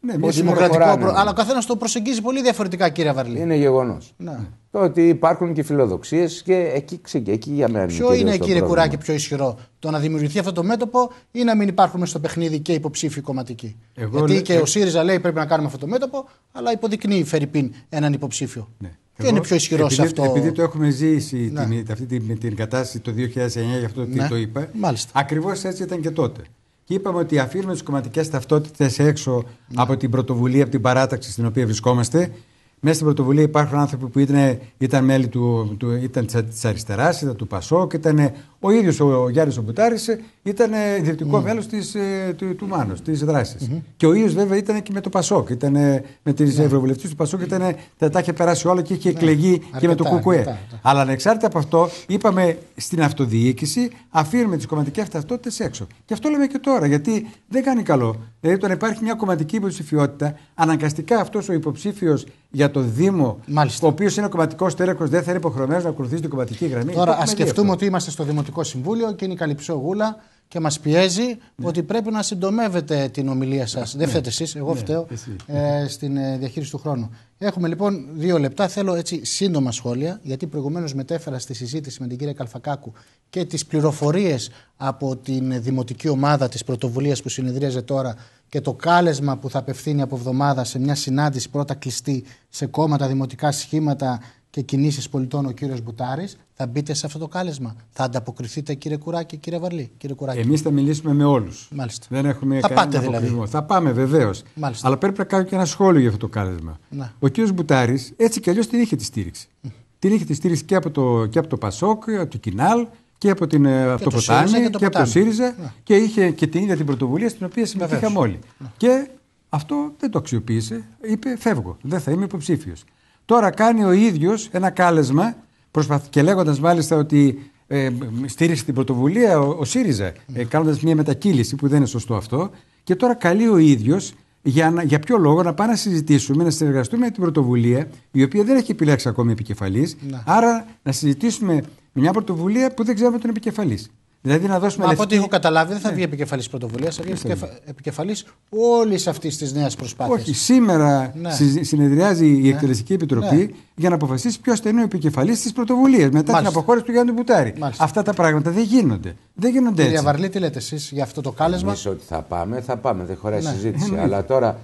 Ναι, Ο μια δημοκρατικό προχωράνε. προ- Αλλά ο καθένας το προσεγγίζει πολύ διαφορετικά, κύριε Βαρλή. Είναι γεγονός. Ναι. Το ότι υπάρχουν και φιλοδοξίες και εκεί ξεκινάει. Εκεί για μένα Ποιο κυρίως είναι, το κύριε πρόβλημα. Κουράκη, πιο ισχυρό, το να δημιουργηθεί αυτό το μέτωπο ή να μην υπάρχουν στο παιχνίδι και υποψήφοι κομματικοί; Εγώ Γιατί λέ- και ε- ο ΣΥΡΙΖΑ λέει πρέπει να κάνουμε αυτό το μέτωπο, αλλά υποδεικνύει Φερρυπίν έναν υποψήφιο. Ναι. Ποιο Εγώ, είναι πιο ισχυρό επειδή, σε αυτό. Επειδή το έχουμε ζήσει Ναι. την, αυτή την, την κατάσταση το 2009, γι' αυτό Ναι. το είπα. Μάλιστα. Ακριβώς έτσι ήταν και τότε. Και είπαμε ότι αφήνουμε τις κομματικές ταυτότητες έξω Ναι. από την πρωτοβουλία, από την παράταξη στην οποία βρισκόμαστε. Μέσα στην πρωτοβουλία υπάρχουν άνθρωποι που ήταν, ήταν μέλη του, του, ήταν της αριστεράς, ήταν του ΠΑΣΟΚ, ήταν ο ίδιος ο, ο Γιάννης ο Μπουτάρης, ήταν ιδρυτικό μέλος της, ε, του, του Μάνος, της δράσης. Και ο ίδιος βέβαια ήταν και με το ΠΑΣΟΚ, ήταν ε, με τις ναι. ευρωβουλευτές του ΠΑΣΟΚ, ήταν, τα, τα είχε περάσει όλα και είχε εκλεγεί και με το αρκετά, ΚΚΕ. αρκετά, ναι. Αλλά ανεξάρτητα από αυτό, είπαμε στην αυτοδιοίκηση, αφήνουμε τις κομματικές ταυτότητες έξω. Και αυτό λέμε και τώρα, γιατί δεν κάνει καλό. Δηλαδή, όταν υπάρχει μια κομματική υποψηφιότητα, αναγκαστικά αυτός ο υποψήφιος για το Δήμο, Μάλιστα. ο οποίος είναι κομματικός τέλεχο, δεν θα είναι υποχρεωμένος να ακολουθήσει την κομματική γραμμή. Το Τώρα, ας έχουμε δει σκεφτούμε αυτό. ότι είμαστε στο Δημοτικό Συμβούλιο και είναι η Καλυψό Γούλα και μας πιέζει ότι πρέπει να συντομεύετε την ομιλία σας. Δεν φταίτε εσείς, εγώ φταίω εσύ. ε, στην ε, διαχείριση του χρόνου. Έχουμε λοιπόν δύο λεπτά. Θέλω έτσι σύντομα σχόλια, γιατί προηγουμένως μετέφερα στη συζήτηση με την κυρία Καλφακάκου και τις πληροφορίες από την δημοτική ομάδα της πρωτοβουλίας που συνεδρίαζε τώρα και το κάλεσμα που θα απευθύνει από εβδομάδα σε μια συνάντηση πρώτα κλειστή σε κόμματα, δημοτικά σχήματα και κινήσεις πολιτών ο κύριος Μπουτάρης. Θα μπείτε σε αυτό το κάλεσμα. Θα ανταποκριθείτε, κύριε Κουράκη, κύριε Βαρλή. Κύριε Κουράκη. Εμείς θα μιλήσουμε με όλους. Μάλιστα. Δεν έχουμε Θα κανένα πάτε δηλαδή. αποκλεισμό. Θα πάμε βεβαίως. Μάλιστα. Αλλά πρέπει να κάνω και ένα σχόλιο για αυτό το κάλεσμα. Ναι. Ο κ. Μπουτάρης έτσι κι αλλιώς την είχε τη στήριξη. Την είχε τη στήριξη και από το, και από το Πασόκ, από το Κινάλ και από, την, ε, από το, το ΣΥΡΙΖΑ Ποτάμι και το και, από το Ποτάμι. ΣΥΡΙΖΑ Ναι. και είχε και την ίδια την πρωτοβουλία στην οποία συμμετείχαμε Βεβαίως. όλοι. Και αυτό δεν το αξιοποίησε. Είπε φεύγω, δεν θα είμαι υποψήφιος. Τώρα κάνει ο ίδιος ένα κάλεσμα προσπαθ... και λέγοντας μάλιστα ότι ε, στήριξε την πρωτοβουλία ο, ο ΣΥΡΙΖΑ, ε, κάνοντας μια μετακύληση που δεν είναι σωστό αυτό. Και τώρα καλεί ο ίδιος για, να- για ποιο λόγο να πάμε να συζητήσουμε, να συνεργαστούμε με την πρωτοβουλία, η οποία δεν έχει επιλέξει ακόμη επικεφαλής. Ναι. Άρα να συζητήσουμε με μια πρωτοβουλία που δεν ξέρουμε τον επικεφαλής. Δηλαδή να δώσουμε Μα από ό,τι λευκή- έχω καταλάβει, δεν θα βγει επικεφαλής πρωτοβουλίας, θα βγει επικεφαλής όλης αυτής της νέας προσπάθειας. Όχι, σήμερα Ναι. συζη- συνεδριάζει η Εκτελεστική Επιτροπή Ναι. για να αποφασίσει ποιος θα είναι ο επικεφαλής της πρωτοβουλίας μετά την Μάλιστα. αποχώρηση του Γιάννη Μπουτάρη. Μάλιστα. Αυτά τα πράγματα δεν γίνονται. Δεν γίνονται Κυρία έτσι. Βαρλή, τι λέτε εσείς για αυτό το κάλεσμα; Εμείς ότι θα πάμε, θα πάμε, δεν χωράει Ναι. συζήτηση. Αλλά τώρα,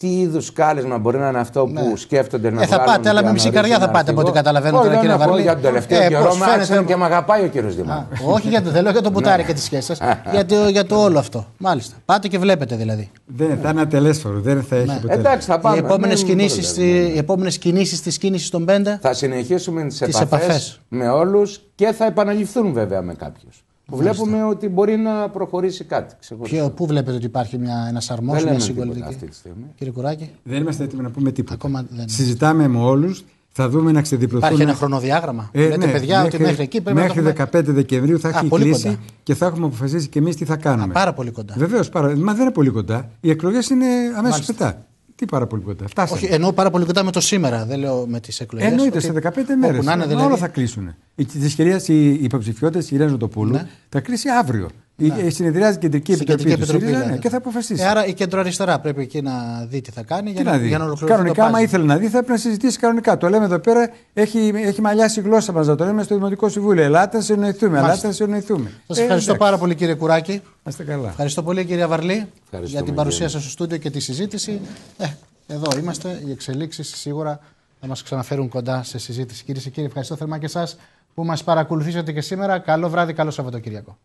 τι είδους κάλεσμα μπορεί να είναι αυτό που Ναι. σκέφτονται να Ε, θα βγάλουν πάτε, αλλά για με να μισή ορίσουν καρδιά θα ένα πάτε, από ό,τι αρχηγό. καταλαβαίνω Όχι, τώρα, δεν κύριε να πω Βαρλή. Για τον τελευταίο Ε, καιρό πώς με φαίνεται- άξιζε και με αγαπάει ο κύριος Α, Δημάρχο. όχι για το θέλω, για το μπουτάρι και τη σχέση σας. για, το, για το όλο αυτό. Μάλιστα. Πάτε και βλέπετε δηλαδή. Δεν θα είναι ατελέσφορο, δεν θα έχει Ναι. αποτέλεσμα. Εντάξει, θα πάμε. οι επόμενες μην κινήσεις μπορείτε, κινήσεις της κίνησης των πέντε. Θα συνεχίσουμε τις Τις επαφές επαφές. με όλους και θα επαναληφθούν βέβαια με κάποιους. Που βλέπουμε ότι μπορεί να προχωρήσει κάτι. ξεχωριστό. Ποιο- Πού βλέπετε ότι υπάρχει ένας αρμός, Δεν μια λέμε τίποτα συγκολητική. αυτή τη στιγμή. Κύριε Κουράκη, Δεν είμαστε έτοιμοι να πούμε τίποτα. Ακόμα δεν- Συζητάμε με όλους, θα δούμε να ξεδιπλωθούν. υπάρχει ένα χρονοδιάγραμμα. Ε, Λέτε ναι, παιδιά ότι μέχρι εκεί πρέπει μέχρι να το έχουμε... 15 Δεκεμβρίου θα Α, έχει πολύ κλείσει κοντά. και θα έχουμε αποφασίσει και εμείς τι θα κάνουμε. Α, πάρα πολύ κοντά. Βεβαίως, πάρα... μα δεν είναι πολύ κοντά. Οι εκλογές είναι αμέσως Μάλιστα. μετά. Τι πάρα πολύ κοντά. Φτάσαμε. Όχι, εννοώ πάρα πολύ κοντά με το σήμερα, δεν λέω με τις εκλογές. Εννοείται σε 15 μέρες. Όπου να είναι δηλαδή. Όλα θα κλείσουν. Η τη ευκαιρία η υποψηφιότητα τη κυρία Ζωτοπούλου Ναι. θα κλείσει αύριο. Η συνεδριάζει η κεντρική Στην επιτροπή, Κεντρική του ΣΥΡΙΖΑ λέτε. ναι, και θα αποφασίσει. Ε, άρα η κεντροαριστερά πρέπει εκεί να δει τι θα κάνει Τι για να δει. για να ολοκληρωθεί. Κανονικά, το άμα puzzle. ήθελε να δει, θα έπρεπε να συζητήσει κανονικά. Το λέμε εδώ πέρα, έχει, έχει μαλλιάσει η γλώσσα μας να το λέμε στο Δημοτικό Συμβούλιο. Ελάτε να συνοηθούμε. Μάλιστα. Ελάτε να συνοηθούμε. Σας ευχαριστώ πάρα πολύ κύριε Κουράκη. Να είστε καλά. Ευχαριστώ πολύ κυρία Βαρλή για Ευχαριστούμε, την παρουσία κύριε. σας στο στούντιο και τη συζήτηση. Ε, εδώ είμαστε. Οι εξελίξεις σίγουρα θα μας ξαναφέρουν κοντά σε συζήτηση. Κυρίες και κύριοι, ευχαριστώ θερμά και εσάς που μας παρακολουθήσατε και σήμερα. Καλό βράδυ, καλό Σαββατοκύριακο.